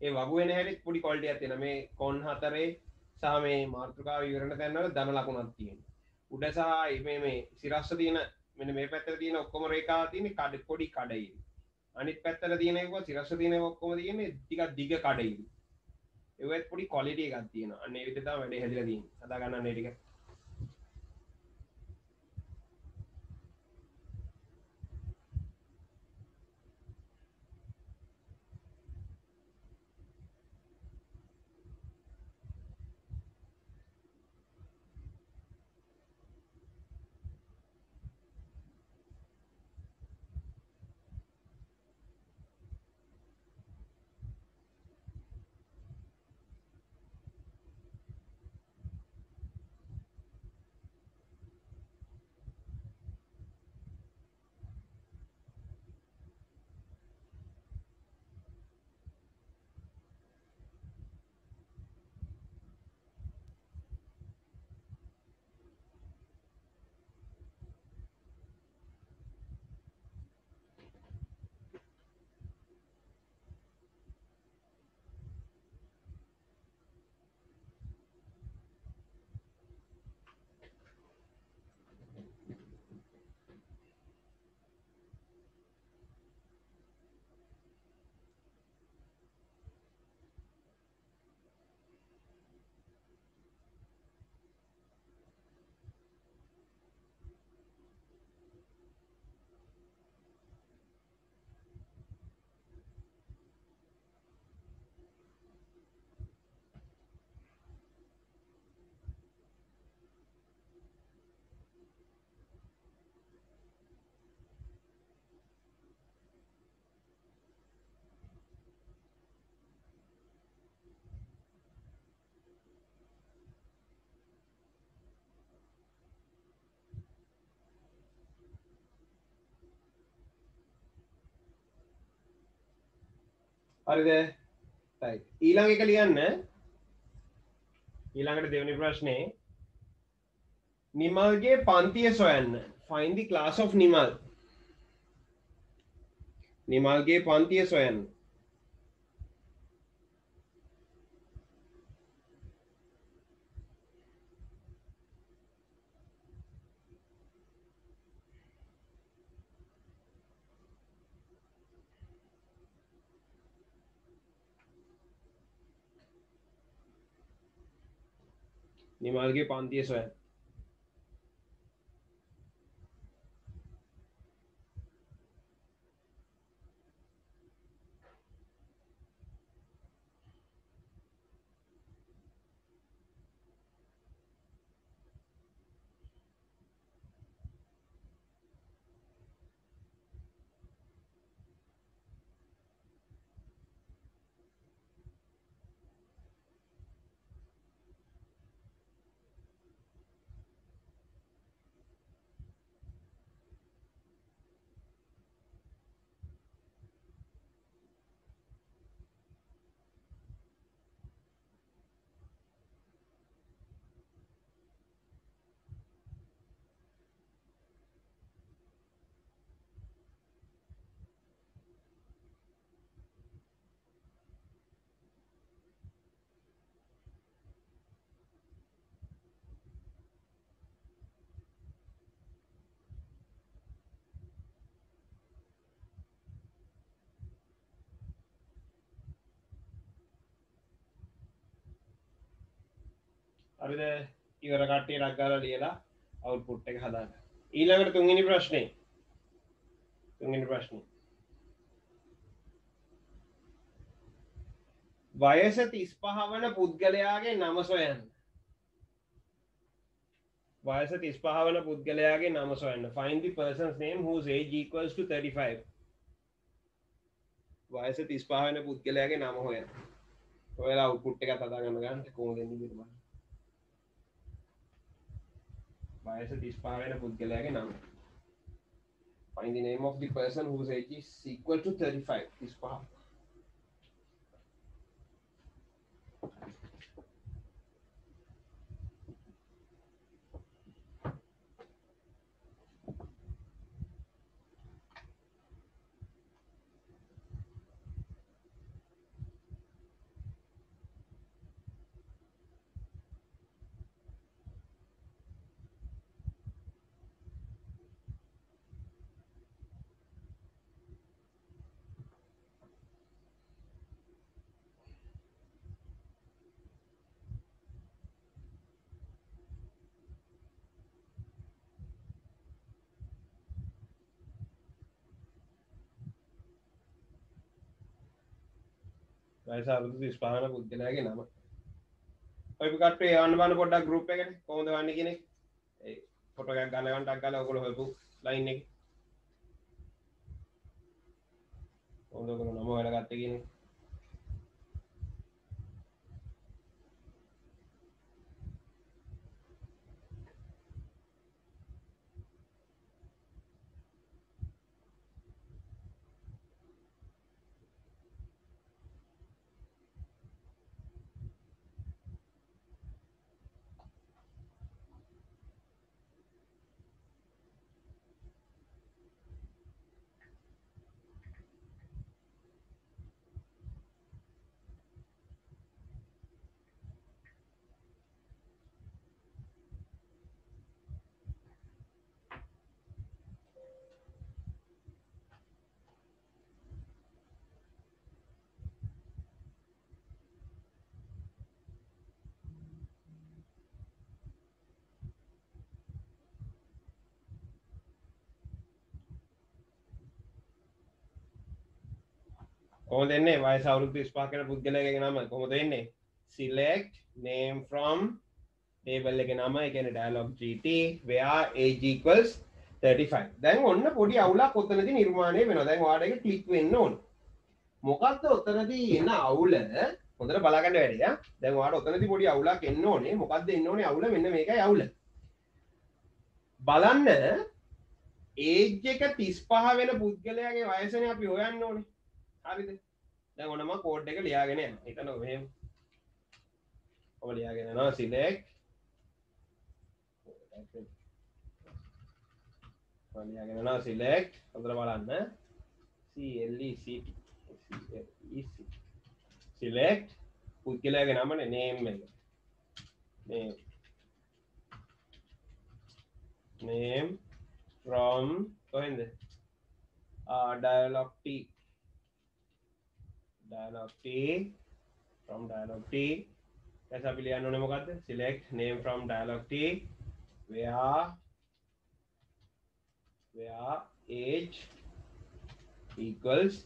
ඒ වගුවෙන හැටි පොඩි කොල්ටිය තියෙන මේ කොන් හතරේ සහ මේ මාතෘකාව ඉවරණ තැන්නව දන ලකුණක් තියෙන උඩ සහ මේ මේ සිරස්ස තියෙන මෙන මේ පැත්තර තියෙන ඔක්කොම රේකා තියෙන කඩ පොඩි කඩයි. අනිත් පැත්තර තියෙනක සිරස්ස තියෙන ඔක්කොම තියෙන ටික දිග කඩයි. ඒවත් පොඩි කොලිටිය එකක් තියෙන අන්නේ විතතා වැඩ හැදිලදී අදාගන්න නටික හරිද? ඊළඟ එක ලියන්න. ඊළඟට දෙවනි ප්‍රශ්නේ. නිමල්ගේ පන්තිය සොයන්න. ෆයින්දි ලාස් of නිමල්. නිමල්ගේ පන්තිය සොයන්න. නිමල්ගේ පන්තිය සොයන් හරිද ඉවර කට්ටිය රක්ගාල ලියලා අවුපුට් එක හදාන්න ඊළඟට තුන්ගනි ප්‍රශ්නය තුන්ගනි ප්‍රශ්නය වයස තිස් පහවන පුද්ගලයාගේ නම සොයන්න. වයස තිස් පහවන පුද්ගලයාගේ නම සොයන්න. ෆයින්දි පර්සන්ස් නේම් හූ ඒජීකල්ස් 35 වයස තිස් පහවන පුද්ගලයාගේ නම හොය ඔයලා උපුට් එක තදාගන්න ගන්න කෝදෙන්න නිර්මාණ වයස 35 වෙන පුද්ගලයාගේ නම. find the name of the person whose age is equal to 35 35 වයසාරුදු ස්පාන පුද්ගලයාගේ නම. ඔයිපිකටේ යවන්නබන පොඩ්ඩක් ගරුප් එකට කොහොද වන්න කෙනෙ පොටගක් ගලවන්ටක් ගල ඔකුල හොපු ලයින් එක. ඔොදකුළු නොම වැඩගත්ත කෙනෙක් කියන එක කොහොමද එන්නේ? වයස අවුරුදු 35 කියන පුද්ගලයාගේ නම කොහොමද එන්නේ? Select name from table එකේ නම ඒ කියන්නේ dialog gt where age equals 35 දැන් ඔන්න පොඩි අවුලක් ඔතනදී නිර්මාණය වෙනවා. දැන් ඔයාලට ඒක ක්ලික් වෙන්න ඕන. මොකද්ද ඔතනදී එන අවුල? හොඳට බලාගන්න වැඩි ඈ. දැන් ඔයාලට ඔතනදී පොඩි අවුලක් එන්න ඕනේ. මොකද්ද එන්න ඕනේ අවුල? මෙන්න මේකයි අවුල. බලන්න ඒජ් එක 35 වෙන පුද්ගලයාගේ වයසනේ අපි හොයන්න ඕනේ. හරිද? දැන් ඔනම කෝඩ් එක ලියාගෙන යන්න. හිතන්න මෙහෙම ඔබ ලියාගෙන යනවා select ඔබ ලියාගෙන යනවා select හොඳට බලන්න. CLECT select පුද්ගලයාගේ නමනේ name එක. Name. Name from කොහෙන්ද? uh, dialog t. dialog t from dialog t. දැන් අපි ලියන්න ඕනේ මොකද්ද? Select name from dialog t. Where where age equals?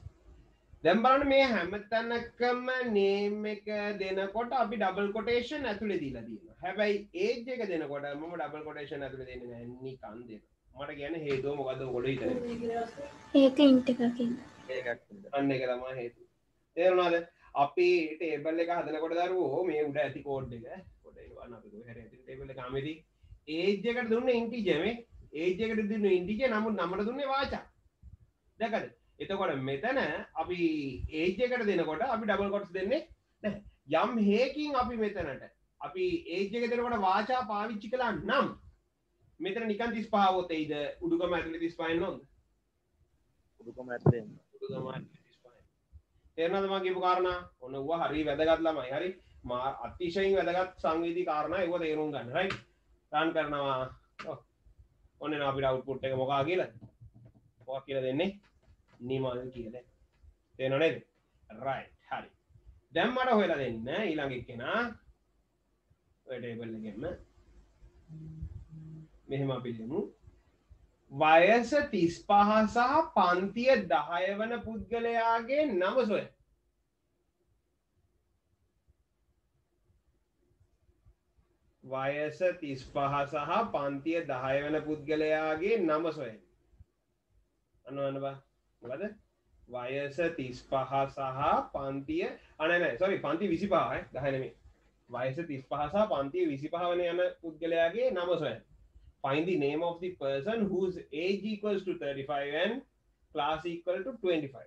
දැන් බලන්න මේ හැම තැනකම name එක දෙනකොට අපි double quotation ඇතුලේ දීලා තියෙනවා. හැබැයි age එක දෙනකොට මම double quotation ඇතුලේ දෙන්නේ නැහැ. නිකන් දෙනවා. මට කියන්නේ හේතුව මොකද්ද? ඔයගොල්ලෝ හිතන්නේ. ඒක ඉන්ට එකකින් අන්න එක තමයි හේතුව තේරුණාද? අපි ටේබල් එක හදනකොට දරුවෝ මේ උඩ ඇති කෝඩ් එක කොට වන්න අපි හරි ඇති ටේබල් එක ආමේදී ඒජ් එකට දුන්නේ ඉන්ටිජර් මේ ඒජ් එකට දුන්නේ ඉන්ටිජර් නමුත් නමට දුන්නේ වාචා. දැකද? එතකොට මෙතන අපි ඒජ් එකට දෙනකොට අපි ඩබල් කොට්ස් දෙන්නේ යම් හේකින් අපි මෙතනට අපි ඒජ් එක දෙනකොට වාචා පාවිච්චි කළා නම් මෙතන නිකන් 35 වොත් එයිද? උඩුකම ඇතුලේ 35 නෝද උඩුකම ඇත්තෙන් උඩුකම 35 තේරෙනවද මම කියපු කාරණා? ඔන්න ඌව හරි වැදගත් ළමයි. හරි? මා අතිශයින් වැදගත් සංවේදී කාරණා ඒව තේරුම් ගන්න. රයිට් රන් කරනවා. ඔව්. ඔන්න එනවා අපිට අවුට්පුට් එක මොකා කියලා? මොකක් කියලා දෙන්නේ? නිමල් කියලා. තේරෙනව නේද? රයිට් හරි. දැන් මට හොයලා දෙන්න ඊළඟ එක්කෙනා. ඔය ටේබල් එකෙන්ම. මෙහෙම අපි ලියමු වයස 35 සහ පන්තිය 10 වන පුද්ගලයාගේ නම සොය වයස 35 සහ පන්තිය 10 වන පුද්ගලයාගේ නම සොය අන්න අන්න බා. මොකද? වයස 35 සහ පන්තිය අනේ නෑ සෝරි පන්ති 25 ඈ 10 නෙමෙයි. වයස 35 සහ පන්තිය 25 වන යන පුද්ගලයාගේ නම සොයන්න find the name of the person whose age equals to 35 and class equal to 25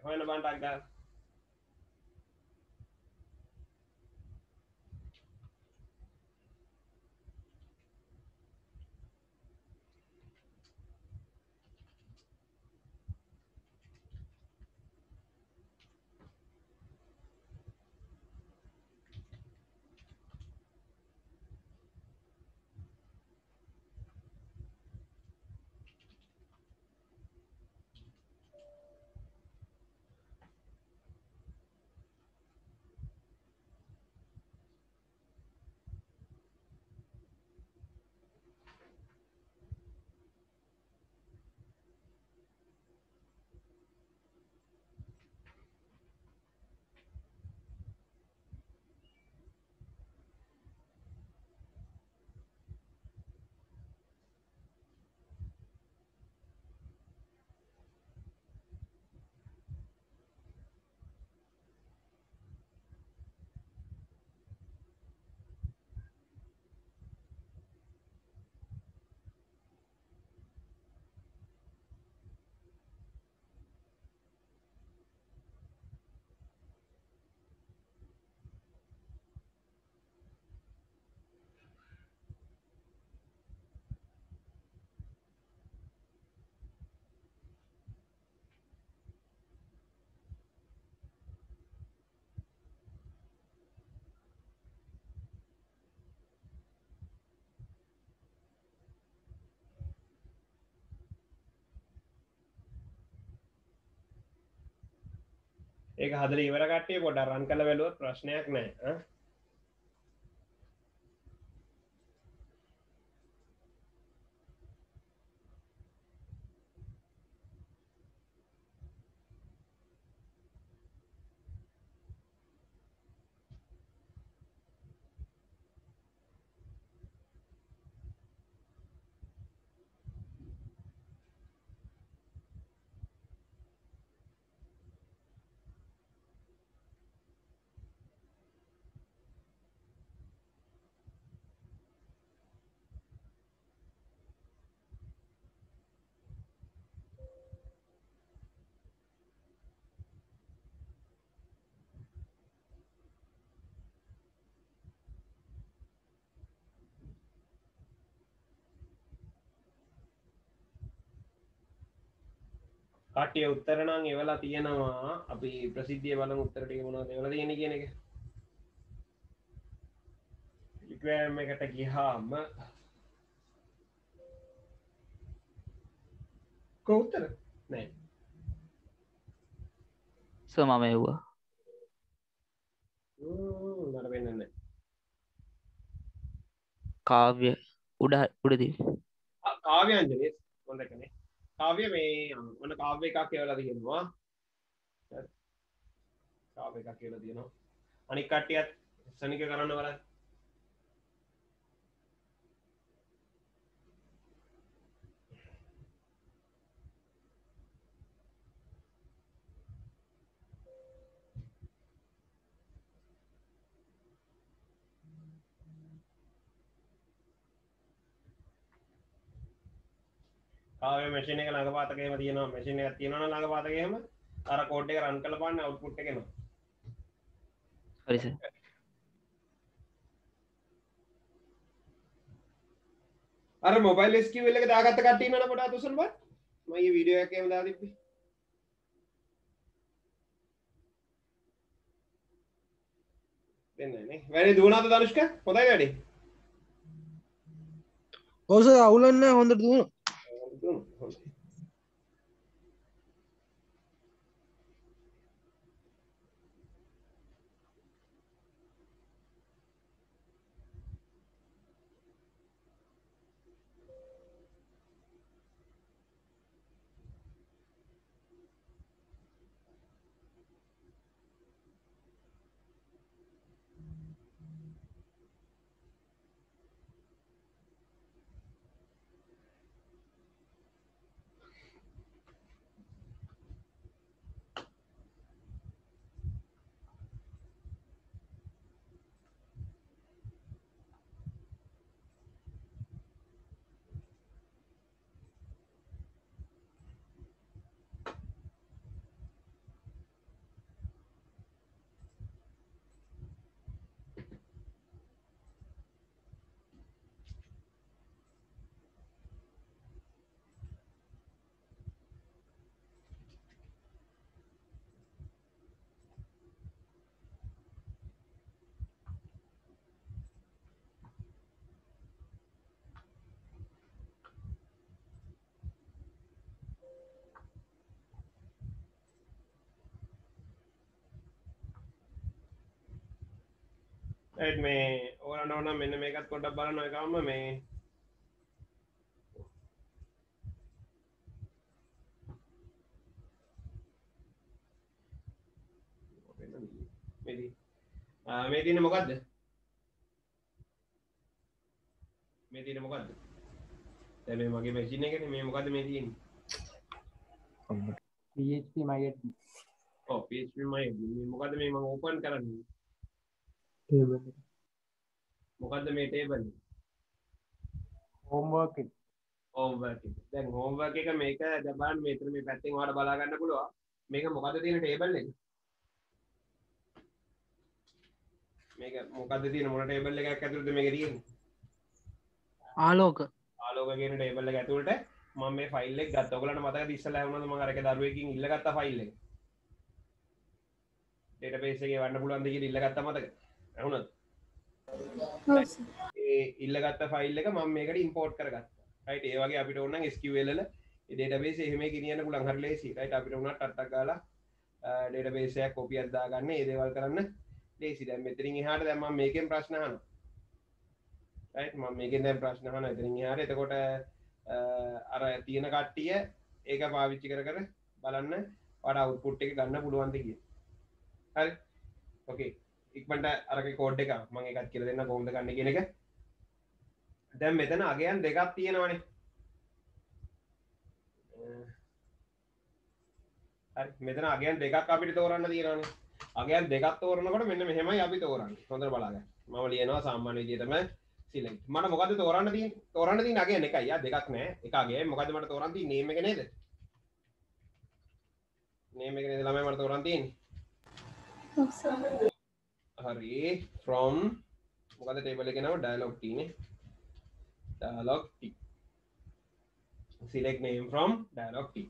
ඒක හදල ඉවර කට්ටිය පොඩ රන් කළ වැලුවත් ප්‍රශ්නයක් නෑ කට්ටිය උත්තරනං එවලා තියෙනවා. අපි ප්‍රසිද්ධිය බලන උත්තරට මොනවද? එවලා තියෙන කියන එක. ලික්වෑම් එකට ගිහාම කෝත්තර නෑ. ස මම එව්වා නට පෙන්න්න කාව්‍ය උඩ උඩදී. කාව්‍යන්ජනය හොඳකනේ කාව්‍ය මේ ඔන්න කාව්‍ය එකක් කියවලා තියෙනවා. කාව එකක් කියලා තියෙනවා. අනික් කට්ටියත් සනික කරන්න වල කාව මශන එක ළඟ පාතකම තියෙනවා. මශන එක තියෙනවන ළඟ පාතකම අර කෝඩ් එක රන් කළ පාන්න අවුපුට් එකෙන හරිස අර මොබයිල් ස්කිවල්ල එක දාගත්ත කටී නන පොට තුසන් බත් මගේ විඩියෝ එකම දා තිබ්බි. දෙන්නනේ වැඩි දුවනාත දනුෂ්ක හොඳයි වැඩි. ඔවස අවුලන්න හොඳට දුණු හොඳයි මේ ඕරන්න ඕන මෙන්න මේකත් කොඩක් බලන එකම මේ මේ තින මොකක්ද මේ තින මොකක්ද තැබේ මගේ මැසින එකට මේ මොකද මේ තියෙන් පමයි මොකද මේ ම ඕපන් කරන්න මොකක්ද මේ ටේබල් හෝම්වර්ක් හෝම්වර්ක් දැන් හෝම්වර්ක් එක මේක ජබාන් මේතර මේ පැත්තෙන් වාට බලාගන්න පුළුව මේක මොකද තියෙන ටේබල් එක? මේක මොකද තියෙන මොන ටේබල් එකක් ඇතුළද මේක තියෙන ආලෝක. ආලෝකගෙන ටේබල් එක ඇතුළට මම මේ ෆයිල් එක ගත්ත. ඔයගලන්ට මතකද ඉස්සෙල්ලා වුණාද මම අරක දරුවෙකින් ඉල්ලගත්ත ෆයිල් එක? ඩේටාබේස් එකේ වන්න පුළුවන් ද කියලා ඉල්ලගත්ත මතක ඒ ඉල්ලගත්ත ෆයිල් එක මම මේකට ඉම්පෝර්ට් කරගත්ත. රයිට් ඒ වගේ අපිට වල ඒ ඩේටාබේස් එහෙම ගෙනියන්න පුළුවන්. හරි ලේසි රයිට් අපිට උනත් ටට්ටක් ගාලා ඩේට බේසයක් කොපි අදදා ගන්න ඒදේවල් කරන්න ලේසි දැම් මෙතරින් හට දැම මේකෙන් ප්‍රශ්නහන ම මේකෙන් දැම් ප්‍රශ්නහන එතරින් හට එතකොට අර තියෙන කට්ටිය ඒක පාවිච්චි කර කර බලන්න. වඩ අවුපුට් එක ගන්න පුළුවන්ද කිය හරි? ඕකේ ඉක්මට අරක කෝඩ් එක මං එකත් කියර දෙන්න කොහොමද ගන්න කියෙන එක. දැම් මෙතන අගයන් දෙකක් තියෙනවනේ. හරි. මෙතන අගයන් දෙකක් අපිට තෝරන්න තියෙනවානේ. අගයන් දෙකක් තෝරනකොට මෙන්න මෙහෙමයි අපි තෝරන්න. හොඳ බලාග මම ලියනවා සාමාන්‍ය විදිහටම සිලෙක්ට් මට මොකද තෝරන්න තියෙන තෝරන්න තියෙන අගයන් එකයි. යා දෙකක් නෑ. එකගේ මොකද මට තෝරන්න තියෙන්නේ? නේම් එක නේද? නේම් එක නේද ළමයි මට තෝරන්න තියෙන්නේ? ඔව් සර්. හරි. From මොකද ටේබල් එක නම? dialog t නේ. Dialog t. Select name from dialog t.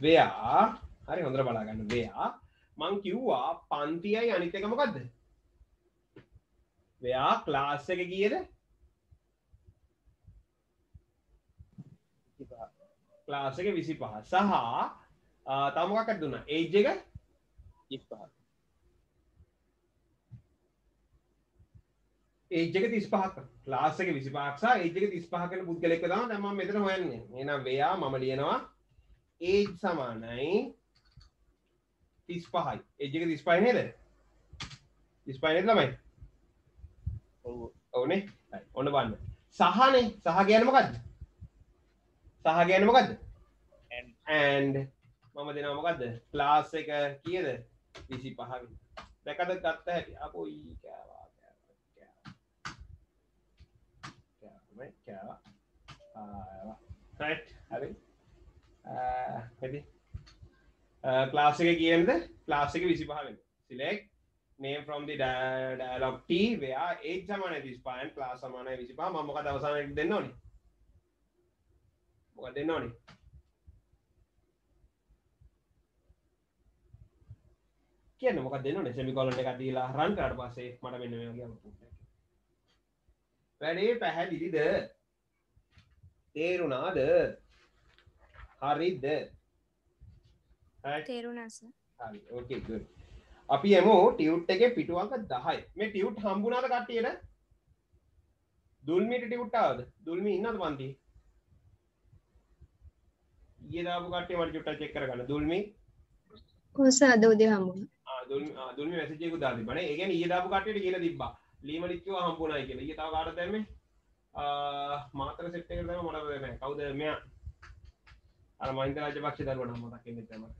Where හරි හොඳට බලා ගන්න. Where මං කිව්වා පන්තියයි අනිත් එක මොකද්ද? Where class එක කීයද class එක 25 සහ ආ, තව මොකක්ද දුන්නා? Age එක? ඒජක තිස් පහක් ලාස්සක විසි පක්ෂා ඒජක තිස් පහකන පුද්ගලෙක් දම දම මෙතන හොයන්නේ. එනම් වයා මම ලියනවා. ඒජ් සමානයි තිස් පහයි ඒජක තිස් පයි නේද තිස් පයිනෙත් ළමයි ඕනේ ඔන්න බන්න සහනේ. සහ ගැනමකක්ද සහ ගැනමකක්ද ඇන්ඩ මම දෙනමකක්ද ලාස් එක කියද? විසි පහවි දැකද ගත්ත හැටි. අපෝ ඊ කෑවා හරි හැදි ක්ලාසික කියන්ද ක්ලාසික විසි පහවෙන් select name from the di- dialog T where age සමානයි 35 class සමානයි 25 මම මොකද අවසානයේ දෙන්න ඕනේ මොකද දෙන්න ඕනේ කියන්න මොකද දෙන්න ඕනේ semicolon එකක් දීලා run කරාට පස්සේ මට මෙන්න මේ වගේ එකක් වැඩේ පැහැදිලිද? තේරුණාද? හරිද? තේරුණාස හරි. ඕකේ good. අපි එමු ටියුට් එකේ පිටුවංක 10 මේ ටියුට් හම්බුණාද කට්ටියට? දුල්මිට ටියුට් ආවද? දුල්මි ඉන්නද පන්ති? ඊයේ දාපු කට්ටිය මට චුට්ටක් චෙක් කරගන්න. දුල්මි? කොහොස අද උදේ හම්බුණා ආ දුල්මි ආ දුල්මි මැසේජ් එකක් දාලා තිබ්බනේ ඒ කියන්නේ ඊයේ දාපු කට්ටියට කියලා තිබ්බා ලීමලික් කිව්වා හම්බුණායි කියලා. ඊයේ තව කාටද දැම්මේ? ආ මාතර සෙට් එකට දැම්ම මට නෑ කවුද මෙයා. අර මහින්ද රාජපක්ෂ දරුවා නම් මතක් වෙන්නේ තමයි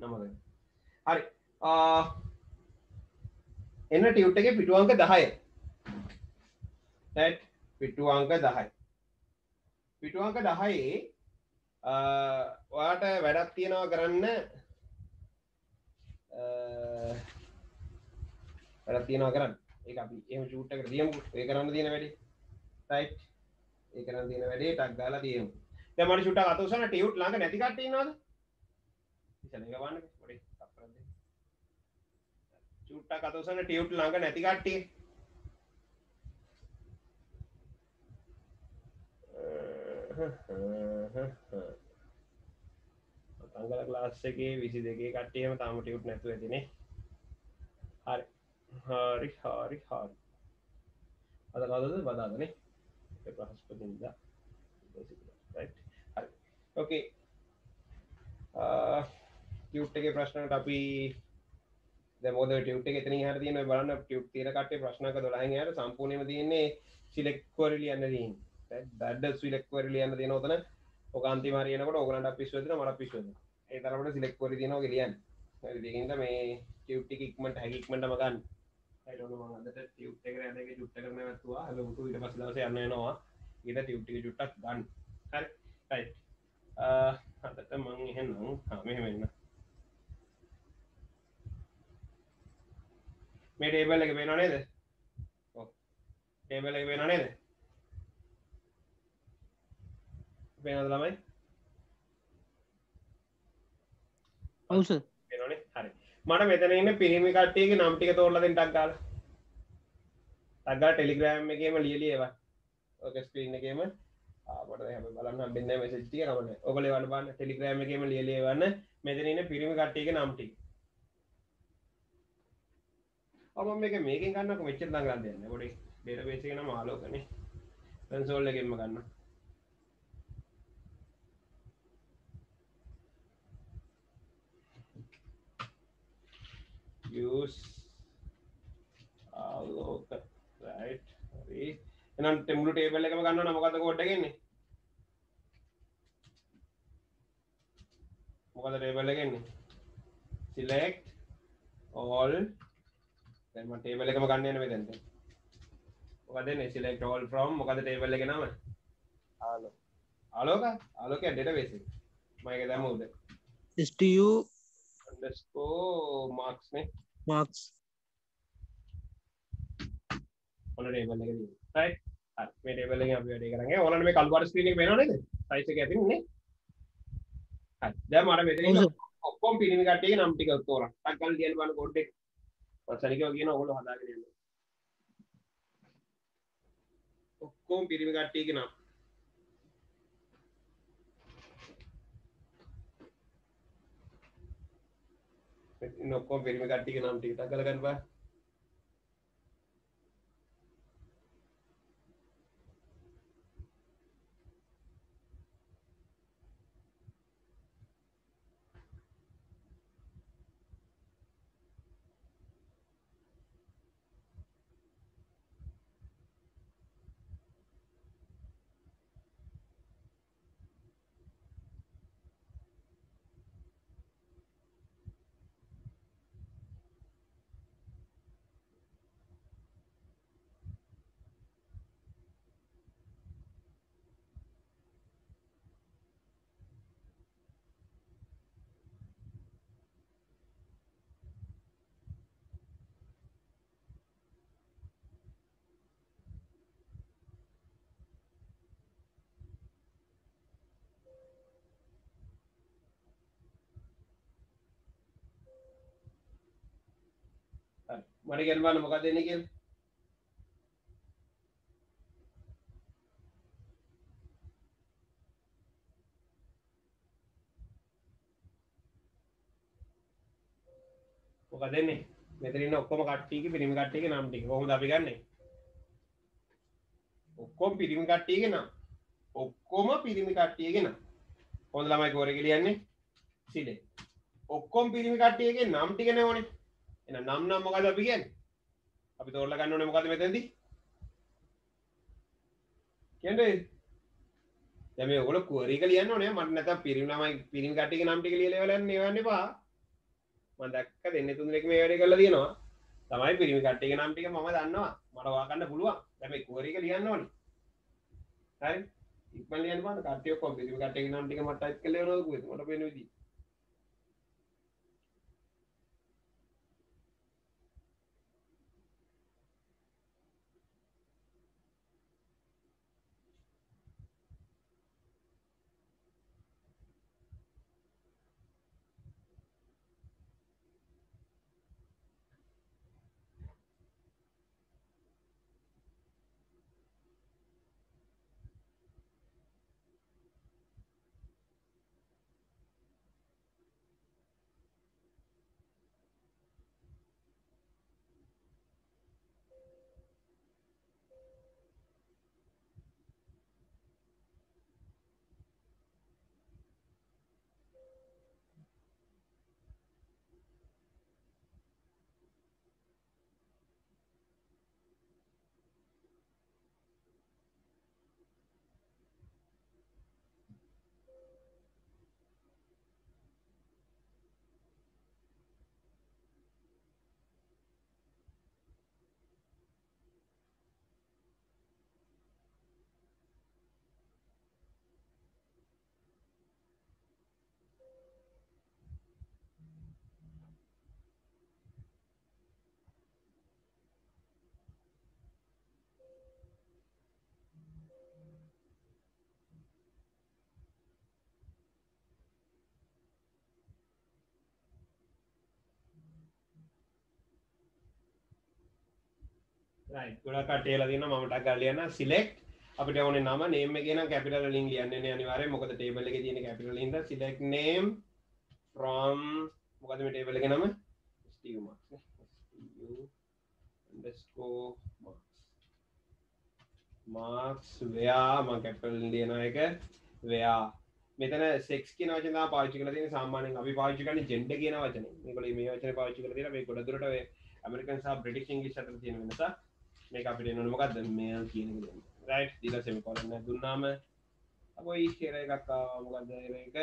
නමද? හරි. ආ, එන්න ටියුට් එකේ පිටුවංක 10 right පිටුවංක 10 පිටුවංක 10 අ ඔයාට වැඩක් තියෙනවා කරන්න වැඩක් තියෙනවා කරන්න. ඒක අපි එහෙම ෂූට් එකට තියමු ඒ කරන්න තියෙන වැඩේ. Right ඒ කරන්න තියෙන වැඩේ ටක් ගාලා තියමු දැන් මට ෂූට් එක අත උසන්න ටියුට් ළඟ නැති කට්ටිය ඉන්නවද? ඉතින් එක වන්න පොඩි අපරද චුට්ටක් අත උසන්න ටියුට් ළඟ නැති කට්ටිය. තංගල ක්ලාස් එකේ විසි දෙකේ කට්ටියම තාම ටියුට් නැතුව ඇතිනේ හරි. හරි හරි හරි. අද කවදද බදාදනේ ප්‍රහස්පතින්දා හරි. ඕකේ ටියුට් එක ප්‍රශ්නට අපි මොද ටියුට් එක එතන හර තියන බලන්න ටියුට් තියන කටේ ප්‍රශ්නක දොලහ හර සම්පූර්ණයම තියන්නේ සිලෙක්වරලි යන්න දීන් දඩ සිලෙක්වරලි යන්න තියන ොතන ඔකාන්ති මාරයනකට ඕගලන්ට පිස්වදන මට පිස්වද ඒ තරට සිලෙක්වර තියනවා ගෙලියන් දගට මේ ටියුට්ටි ඉක්මට හැකික්මට මගන්න ටියුට් එක රැක චුට්ට කරන ඇතුවා හලුට ඉට පස් දවස යන්නනවා ඉට ටියුට්ටි චුට්ටක් ගන්න හරි ටයි හතට මං එහෙන්නම් මෙහෙම වෙන්න මේ ටේබල් එක පේනව නේද ඔව් ටේබල් එක පේනව නේද පේනවද ළමයි ඔව්ස පේනවනේ හරි මට මෙතන ඉන්න පිරිමි කට්ටියගේ නම් ටික තෝරලා දෙන්න ටක් ගාලා. ටක් ගාලා ටෙලිග්‍රෑම් එකේම ලියලි ඒවා. ඔක ස්ක්‍රීන් එකේම. ආපට හැම බලන්න බෙන්න මෙසෙච්ටිය කමන ඔබල වන්න බන්න ටෙලිග්‍රෑම එකම ලියලේ වන්න මෙතනන පිරිමි කට්ටියක නම්ටි ඔම මේක මේකින් ගන්නක මෙච්ච දඟලා දෙන්න ගොඩේ ඩේට පේසිගෙන මාලෝකනේ පැන්සෝල්ල එකෙන්ම ගන්න. Use ආලෝක right? හරි. එහෙනම් ටෙම්ප්ලු ටේබල් එකම ගන්නවා නම් මොකද්ද කෝඩ් එක එන්නේ මොකද ටේබල් එක එන්නේ select all. දැන් මම ටේබල් එකම ගන්න යන මෙතනට. මොකද එන්නේ select all from. මොකද ටේබල් එකේ නම? ආලෝ ආලෝක? ආලෝකය ඩේටාබේස් එක මම ඒක දැම්ම උඩ stu underscore marks නේ marks ඔන්න ටේබල් එක තියෙනවා. right? හරි. මේ ටේබල් එකෙන් අපි වැඩේ කරන්නේ. ඕනනම් මේ කළු පාට ස්ක්‍රීන් එක පේනව නේද? සයිස් එක ඇතින් නේ හරි. දැන් මට මෙතන ඉන්න ඔව් සර්. ඔක්කොම පිරිමි කට්ටියගේ නම් ටික තෝරන්න. ටක් ගාලා ලියන්න බලන්න කෝඩ් එක. වසනිකව කියන ඔයගොල්ලෝ හදාගෙන යන්න. ඔක්කොම පිරිමි කට්ටියගේ නම්. මෙතන ඔක්කොම පිරිමි කට්ටියගේ නම් ටික ටක් මට කියන්න බලන්න මොකක්ද එන්නේ කියලා. මොකද එන්නේ? මෙතන ඉන්න ඔක්කොම කට්ටියගේ පිරිමි කට්ටියගේ නම් ටික. කොහොමද අපි ගන්නෙ? ඔක්කොම පිරිමි කට්ටියගේ නම්. ඔක්කොම පිරිමි කට්ටියගේ නම්. කොහොමද ළමයි කෝරේ කියන්නේ? සිලේ. ඔක්කොම පිරිමි කට්ටියගේ නම් ටික නෙවනේ එන නම් නම් මොකද අපි කියන්නේ? අපි තෝරලා ගන්න ඕනේ මොකද මෙතනදී? කියන්නේ දැන් මේ ඔයගොල්ලෝ query එක ලියන්න ඕනේ. මට නැත්නම් පිරිමි ළමයි පිරිමි කට්ටියගේ නම් ටික ලියලා ඉවරලා යන්න එවන්න එපා. මම දැක්ක දෙන්නේ තුන් දෙනෙක් මේ වැඩේ කරලා තියෙනවා. තමයි පිරිමි කට්ටියගේ නම් ටික මම දන්නවා. මට වා ගන්න පුළුවන්. දැන් මේ query එක ලියන්න ඕනේ. හරි. ඉක්මන් ලියන්න බලන්න කට්ටිය ඔක්කොම පිරිමි කට්ටියගේ නම් ටික මට ටයිප් කරලා එනවද කොහෙද මට පේන විදිහ. ගොඩක් කටේලා තියෙනවා මම ටක් ගාලා ලියන්න select. අපිට ඕන නම නේම ගෙන කැපිටල් ලින් ලියන්න අනිවාරය මොකද ටේබල එක තියෙන කැපිටල් ඉද සිලෙක් නේම් from මොකද මේ ටේබල එක නම? Steve Marks. නේ. Steve underscore Marks. Marks where? මම කැපිටල් ලියන එක where? මෙතන සෙක්ස් කියන වචන තමයි පාවිච්චි කරලා තියෙන්නේ. සාමාන්‍යයෙන් අපි පාවිච්චි කරන්නේ ජෙන්ඩර් කියන වචනේ. මේගොල්ලෝ මේ වචනේ පාවිච්චි කරලා තියෙනවා. මේ ගොඩදුරට ඔය ඇමරිකන් සහ බ්‍රිටිෂ් ඉංග්‍රීසි අතර තියෙන වෙනස. මේක අපිට මොකද්ද මේල් කියන එක. රයිට් දීලා සෙමිකෝලන් එක දුන්නාම අපොයි ඉස්සර එකක් ආවා. මොකද්ද ඒක?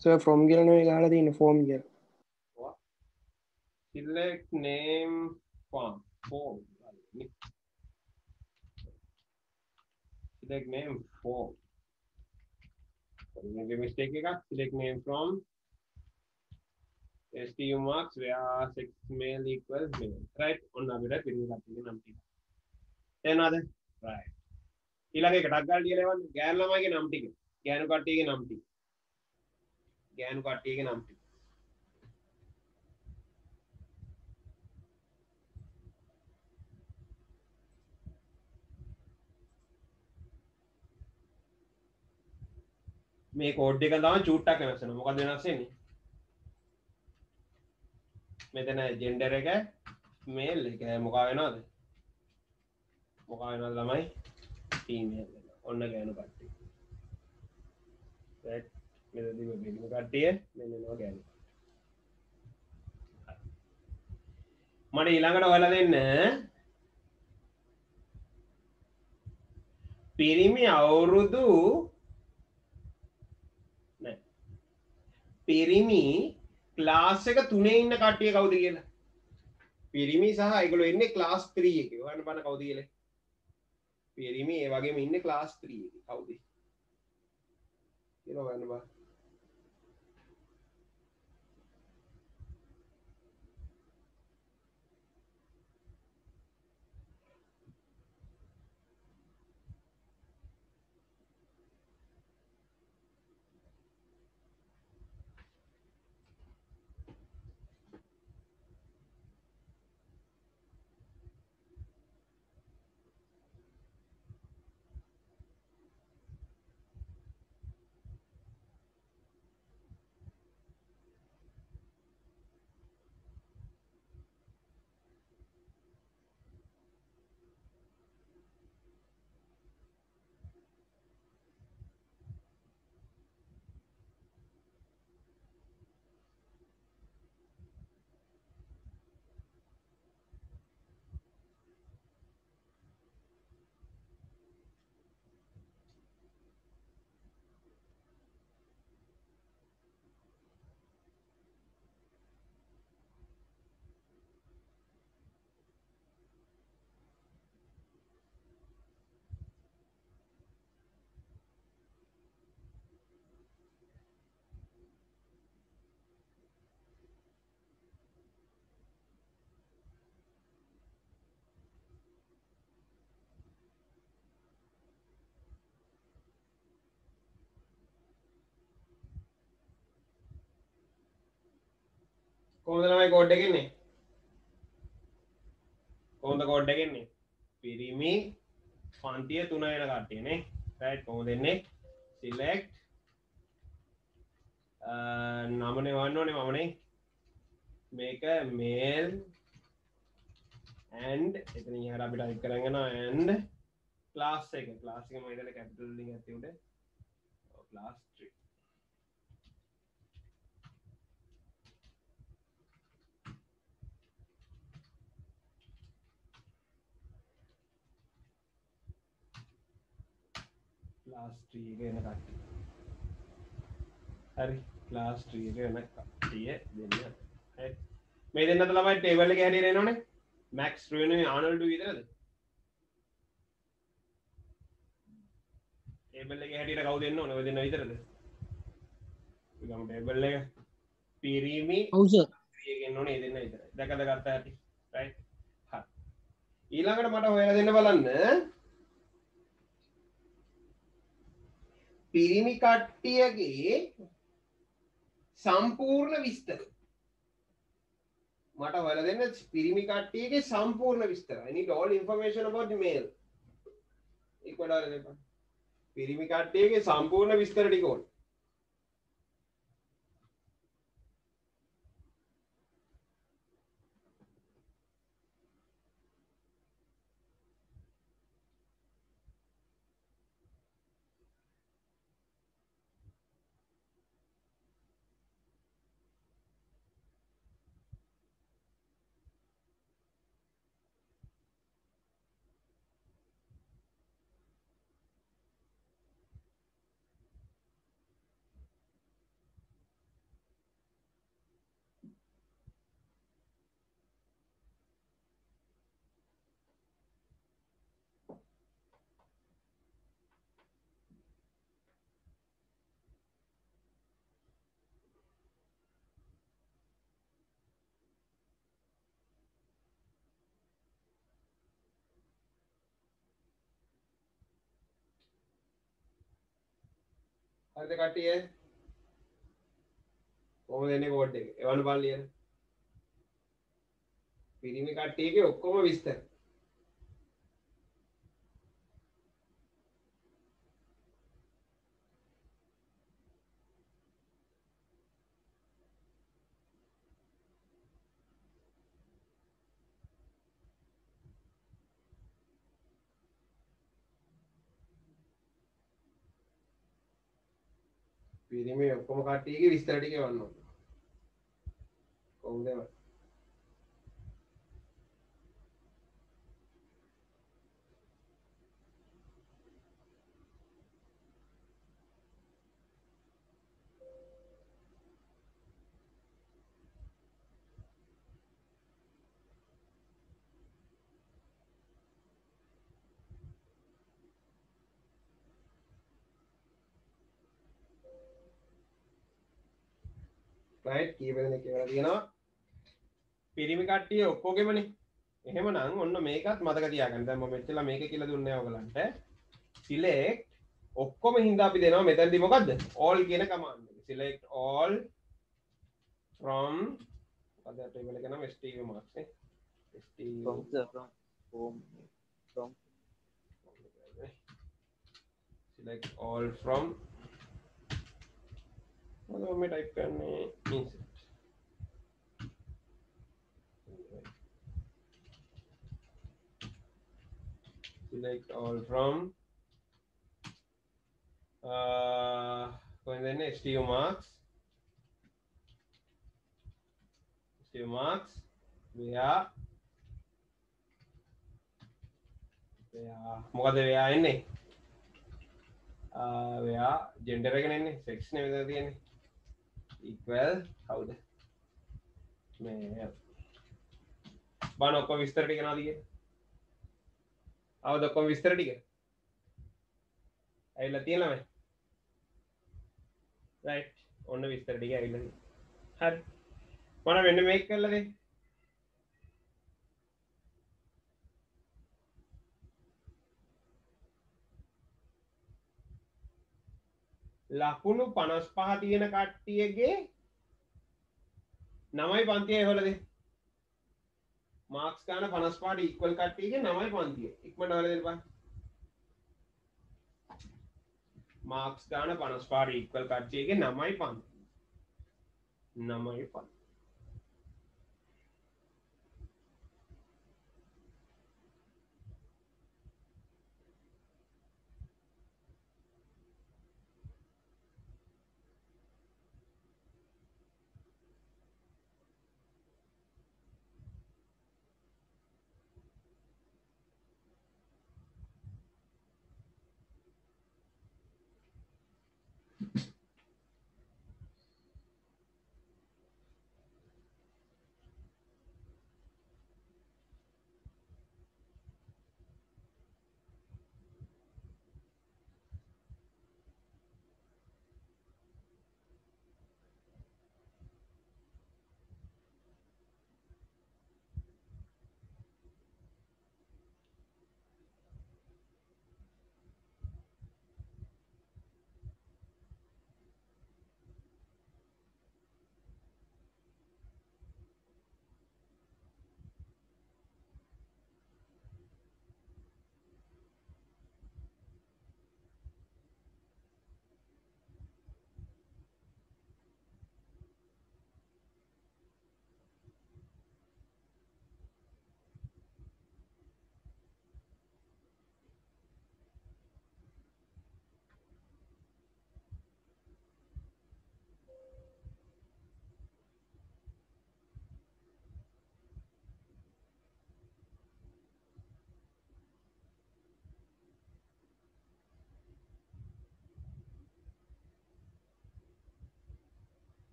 සර් ෆ්‍රොම් කියලා නෙවෙයි ගහලා තියෙන්නේ ෆෝම් කියලා. Select name form. Form. Select name form මේක mistake එකක් select name from stu marks where sex male equals male right? ඔන්න අපිට පිළිගන්න තියෙන නම් ටික තේරෙනවද right. ඊළඟ එක ටක් ගාලා ලියලා එවන්න. ගෑනු ළමයිගේ නම් ටික. ගෑනු කට්ටියගේ නම් ටික. ගෑනු කට්ටියගේ නම් ටික. මේ කෝඩ් එක තමයි චූට්ටක් වෙනස් වෙනවා. මොකද වෙනස් වෙන්නේ? මෙතන ජෙන්ඩර් එක මේල් එක මොකා වෙනවද? මොකා වෙනවද ළමයි? ෆීමේල් වෙනවා. ඔන්න ගෑනු කට්ටිය. right මෙතනදී මේ බිලිම කට්ටිය මෙන්න එනවා ගෑනු. මට ඊළඟට ඔයාලා දෙන්න පිරිමි අවුරුදු පිරිමි ක්ලාස් එක තුනේ ඉන්න කට්ටිය කවුද කියලා? පිරිමි සහ ඒගොල්ලෝ ඉන්නේ ක්ලාස් 3 එකේ. හොයන්න බලන්න කවුද කියලා. පිරිමි ඒ වගේම ඉන්නේ ක්ලාස් 3 එකේ. කවුද? කියලා හොයන්න බලන්න. කොහොමද ළමයි කෝඩ් එක එන්නේ? කොහොමද කෝඩ් එක එන්නේ? පිරිමි පන්තිය 3 වෙන කට්ටිය නේ. රයිට් කොහොමද එන්නේ? Select. නමනේ වන්න ඕනේ මමනේ මේක මේල් and එතන ඉහර අපි ටයිප් කරගෙන යනවා and ක්ලාස් එක. ක්ලාස් එක මම ඉතල කැපිටල් වලින් ඇති උඩ ක්ලාස් 3 ක්ලාස් 3 එක වෙන කට්ටිය හරි ක්ලාස් 3 එක වෙන කට්ටිය දෙන්න හරි මේ ළමයි ටේබල් එක හැටියට එනවනේ මැක්ස් රුවෙනුයි ආනල්ඩ් විතරද ටේබල් එක හැටියට කවුද එන්න ඕනේ ඔය දෙන්න විතරද ගමු ටේබල් එක පිරිමි ඔව් සර් එන්න ඕනේ ඒ දෙන්න විතරයි දැකද ගත්ත හරි ඊළඟට මට හොයලා දෙන්න බලන්න පිරිමි කට්ටියගේ සම්පූර්ණ විස්තර. මට හොල දෙන්න පිරිමි කට්ටියගේ සම්පූර්ණ විස්තර. Need all information about the male එක වඩාල දෙපා පිරිමි කට්ටියගේ සම්පූර්ණ විස්තර ටික ඕන. හරිද කට්ටිය? කොහොමද එන්නේ කෝඩ් එක? එවන්න බලන්න ලියන්න. පිරිමි කට්ටියගේ ඔක්කොම විස්තර. පිරිමි ඔක්කොම කට්ටියගේ විස්තර ටික එවන්න ඕන. කොහොමද? රයිට් කීප දෙනෙක් කියලා තියෙනවා. පිරිමි කට්ටිය ඔක්කොගෙමනේ. එහෙමනම් ඔන්න මේකත් මතක තියාගන්න. දැන් මම මෙච්චර මේක කියලා දුන්නේ ඔයගලන්ට. Select ඔක්කොම හින්දා අපි දෙනවා. මෙතනදී මොකද්ද? All කියන command එක. Select all from මොකද ටේබල් එක නම්? Stv marks නේ. Stv from from home. From select all from මම මේ ටයිප් කරන්නේ ඉන්සට් select all from uh, කොහෙන්ද එන්නේ? STU marks. STU marks. මෙයා මෙයා මොකද මෙයා එන්නේ? Uh, මෙයා ජෙන්ඩර් එකනේ එන්නේ. සෙක්ස් නේ මෙතන තියෙන්නේ. Equal. කවුද මේ බාන ඔක්කොම විස්තර ටික නේද කියන්නේ අවද ඔක්කොම විස්තර ටික ඇවිල්ලා තියෙනවද රයිට් ඔන්න විස්තර ටික ඇවිල්ලා තියෙනවා හරි මොන වෙන්න මේක කළා දෙන්න ලකුණු පනස් පහ තියෙන කට්ටියගේ නමයි පන්තිය හොලද මාක්ස් ගාන පනස් පාට ඉක්වල් කට්ටියගේ නමයි පන්තිය. ඉක්මට හොල දෙපා මාක්ස් ගාන පනස් පාට ඉක්වල් කට්ටියගේ නමයි පන්ති නමයි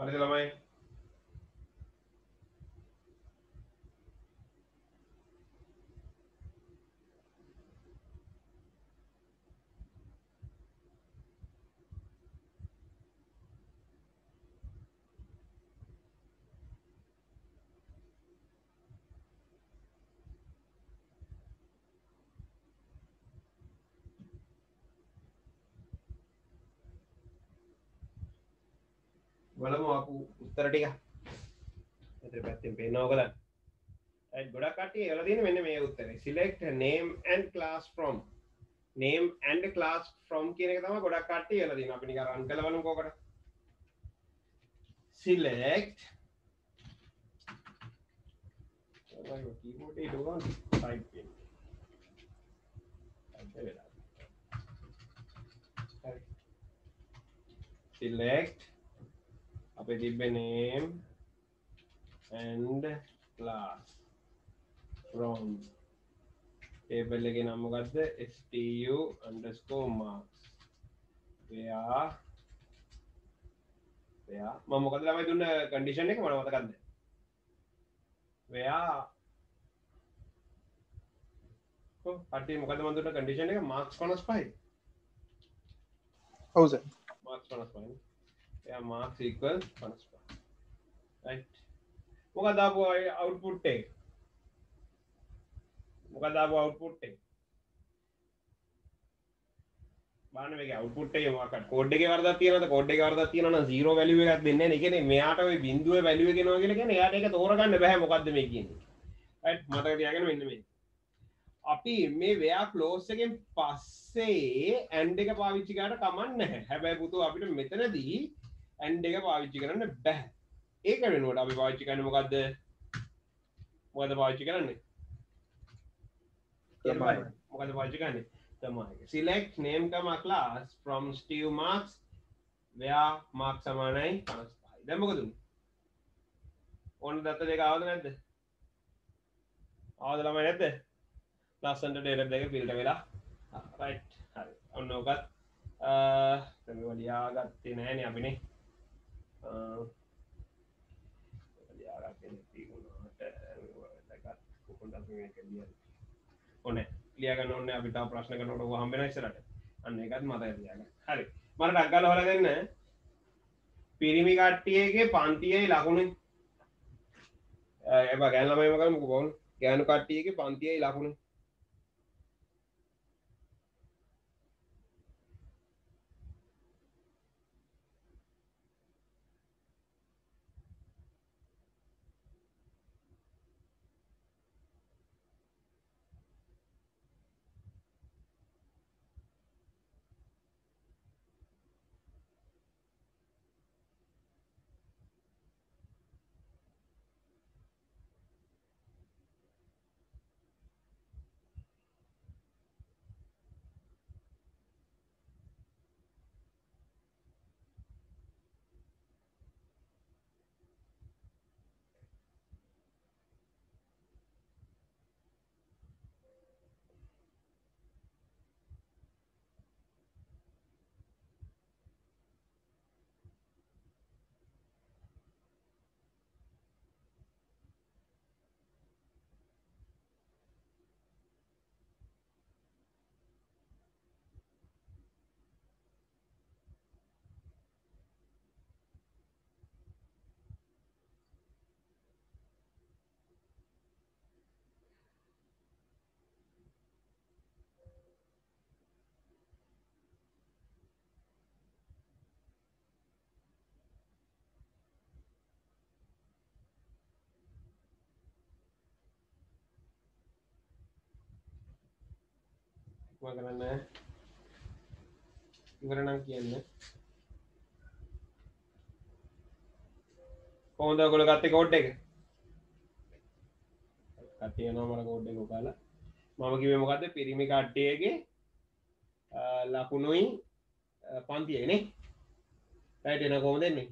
පන් හරිද ළමයි බලමු අපු උත්තර ටික. මෙතන පැත්තෙන් පේනවා ඔක දැන් right ගොඩක් කට්ටිය එවලා තියෙන මෙන්න මේ උත්තරේ. Select name and class from. Name and class from කියන එක තමයි ගොඩක් කට්ටිය එවලා තියෙනවා අපි නිකන් රන් කරලා බලමු කොකට select. කීබෝඩ් එකේ දුවන type වෙන්නේ type වෙලා. හරි. Select. අපේ තිබ්බ name and class. From. Table එකේ නම මොකද්ද? Stu underscore marks. Where? Where? මම මොකද ළමයි දුන්න condition එක මම මතකද where? කො කට්ටිය මොකද මම දුන්න condition එක? marks 55 ඔව් sir marks 55 yeah marks equal 55 right මොකද ආපු output එක මොකද ආපු output එක බලන්න මේකේ output එකේ මොකක්ද කෝඩ් එකේ වරදක් තියෙනවද කෝඩ් එකේ වරදක් තියෙනවා නම් 0 value එකක් දෙන්නේ නැහැ. ඒ කියන්නේ මෙයාට ওই බිඳුවේ value එක එනවා කියලා කියන්නේ එයාට ඒක තෝරගන්න බෑ මොකද්ද මේ කියන්නේ. right මතක තියාගන්න මෙන්න මේ. අපි මේ where close එකෙන් පස්සේ and එක පාවිච්චි කරාට කමක් නැහැ. හැබැයි පුතෝ අපිට මෙතනදී and එක පාවිච්චි කරන්න බෑ. ඒක වෙනුවට අපි පාවිච්චි කරන්නේ මොකද්ද? මොකද පාවිච්චි කරන්නේ? තමයි. මොකද පාවිච්චි කරන්නේ? තමයි. select name comma class from steve marks where marks සමානයි 55. දැන් මොකද උනේ? ඕන දත්ත දෙක ආවද නැද්ද? ආවද ළමයි නැද්ද? ලස්සනට ඩේටා දෙක ෆිල්ටර් වෙලා. රයිට්. හරි. ඔන්න ඔකත් අ දැන් මේවා ලියාගත්තේ නැහනේ අපිනේ. ඕනේ. ලියගන්න ඕනේ අපිට තව ප්‍රශ්න කරනකොට ඔය හම්බ වෙන ඉස්සරහට. අන්න ඒකත් මතක තියාගන්න. හරි. මට ටක් ගාලා හොයලා දෙන්න. පිරිමි කට්ටියගේ පන්තියේ ලකුණු එබ ගෑන් ළමයිම කරමුකෝ බවුන්. ගෑනු කට්ටියගේ පන්තියේ ලකුණු මා කරන්න ඉවර නම් කියන්න. කොහොඳ ගොල ගත්තේ කෝඩ් එක? කටයනවා මට කෝඩ් එක කාලා මම කිව මොකක්ද පිරිමි කට්ටියගේ ලකුණුයි පන්තියනේ පැට එන කෝම දෙන්නේ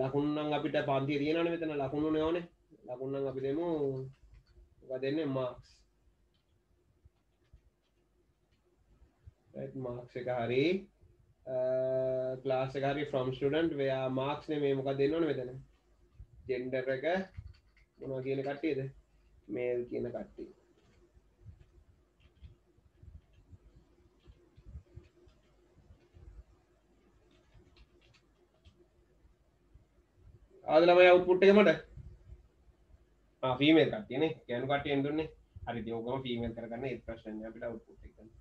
ලකුණන් අපිට පන්තිය තියෙනන මෙතන. ලකුණු නෝනේ ලකුණන් අපි දෙමු. දෙන්න? මාක්ස් මාක්ෂ එක හරි. ලාස හරි ෆ්‍රම් ස්ටඩන්ට් වයා මාක්ස්න මේ මොක දෙන්නවන මෙතන? ජෙන්ඩර් එක මොනවා කියන කට්ටියද? මේල් කියන කට්ටිය. ආදලම අවුපුට් එක මට? ෆීමේල් කටයන ගැනු කට එදුන්නේ හරි යෝකම ෆීමල් කරන්න ඒ ප්‍රශ්න අපිට අවුපුට් එක.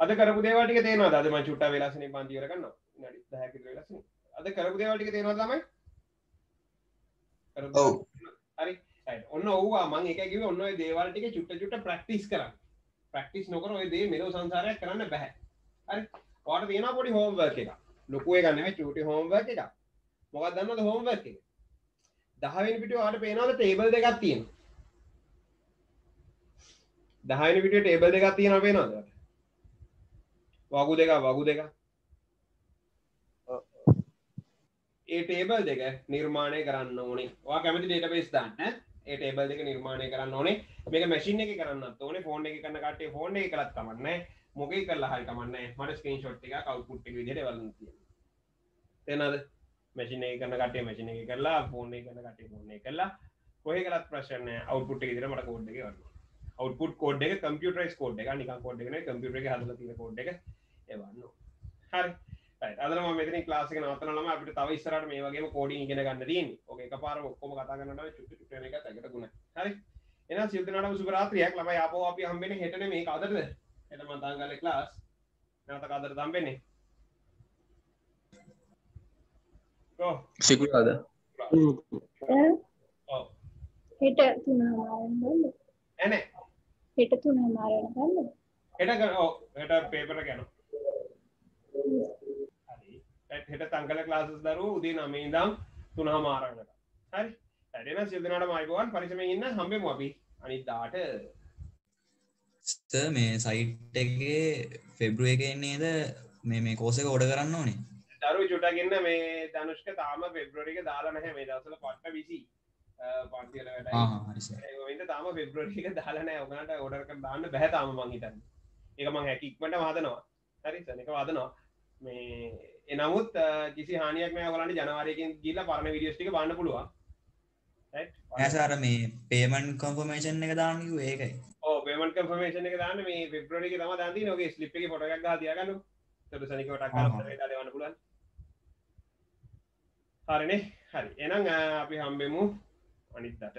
අද කරපු දේවල්ටික තේනවා අද ම චුට්ට වෙලාසන පන්තිවර කන්න නඩි දැක වෙලසන අද කරපු දේවල්ටික තේනවා තමයි ඔව්. හරි. ඔන්න ඔවා මං එකකිව ඔන්න ඔය දේවල්ටික චුට්ට චුට්ට ප්‍රක්ටිස් කර ප්‍රක්ටිස් නොකර ඔය දේ මෙලෝ සංසාරයක් කරන්න බැහැ හරි. පට තියෙන පොඩි හෝම්වර්ක එක ලොකුව ගන්න චුටි හෝම්වර්ක එක මොකක් දන්නද හෝම්වර්ක එක? දහවෙනි පිට වාට පේනවද ටේබල් දෙකක් තියෙන දහනි පිට ටේබල් දෙකක් තියෙන පේනවද වගු දෙක වගු දෙක ඒ ටේබල් දෙක නිර්මාණය කරන්න ඕනේ. වා කැමති ඩේට පෙස් දාන්න. ඒ ටේබල් දෙක නිර්මාණය කරන්න ඕනේ. මේක මැසින් එක කරන්න ඕනේ. ෆෝන් එක කන්න කටේ ෆෝන් එක කලත් කමන්න මොකයි කරලා හරි කමන්න මට ස්කීන් ෂොට් එක කවුපුට් එක විදිහට වලන් තියෙනවා. තේනද මැසින එක කන්න කටේ මැසින එක කරලා ෆෝන් එක කන්න කටේ ෆෝන් එක කරලා. කොහේ කරත් ප්‍රශ්න අවුට්පුට් එක විදිහට මට කෝඩ් එක වන්න අවුට්පුට් කෝඩ් එක කම්පියුටරයිස් කෝඩ් එක නිකන් කෝඩ් එක නෙවෙයි කම්පියුටර් එකේ හදලා තියෙන කෝඩ් එක එවන්න හරි. අදම මෙතන ලාසික නවතනලම අපිට තව ඉස්සරට මේ වගේ කෝඩින් ඉගෙන ගන්න තියෙන්නේ. ඕක එකපාර ඔක්කොම කතා කරන්නට චුට්ටු චුට්ටු එක තැකට ගුණ හරි. එහෙනම් සියලු දෙනාටම සුබ රාත්‍රියක්. ළමයි ආපහු අපි හම්බෙන්නේ හෙටනේ මේ කවදද හෙට මම තාංගලේ ක්ලාස් නැවත කවදද හම්බෙන්නේ? කො සිකුරාද? ඔව්. හෙට තුනමාරෙන් ගන්න එනේ. හෙට තුනමාරෙන් ගන්න හෙට හෙට පේපර් එක හරි හෙට තංකල ක්ලාසස් දරුවෝ උදේ 9 ඉඳන් 3 මාරකට හරි. හැටෙන සියලු දෙනාටම ආයිබෝවන්. පරිස්සමෙන් ඉන්න හම්බෙමු අපි. අනිද්දාට සර් මේ සයිට් එකේ ෆෙබ්‍රුව එක නේද? මේ මේ කෝසක ඔඩ කරන්න ඕනේ? දරු චුටගන්න මේ ධනුෂ්ක තාම පෙබ්‍රරික දාලා නැහැ. මේ දවසල පට්ට විසි. පන්තිල ආ, හරි සර්. ට තාම පෙබ්‍රරික දාලනෑ ඔගනට ඔඩරක දාන්න බැහ තාම මංහිතන්න එක මං හැකික්මට වාදනවා හරි සනක වාදනවා මේ එනමුත් කිසි හානියක් නෑ ඔයගලන්ට ජනවාරයකින් ගිහිල්ලා පරණ වීඩියෝස් ටික බලන්න පුළුවන්? ඇසාර මේ පේමන් කොන්ෆර්මේෂන් එක දාන්න කිව්වේ ඒකයි ඕ පේමන්ට් කන්ෆර්මේෂන් එක දාන්න මේ එකේ තමයි දාන්න තියෙන්නේ. ඔගේ ස්ලිප් එකේ ෆොටෝ එකක් ගහලා තියාගන්න. ඒතකොට සනිකවට අක්කලා ආහා. පස්සේ දාලා පුළුවන්. හරිනේ. හරි. එහෙනම් අ, අපි හම්බෙමු අනිද්දාට.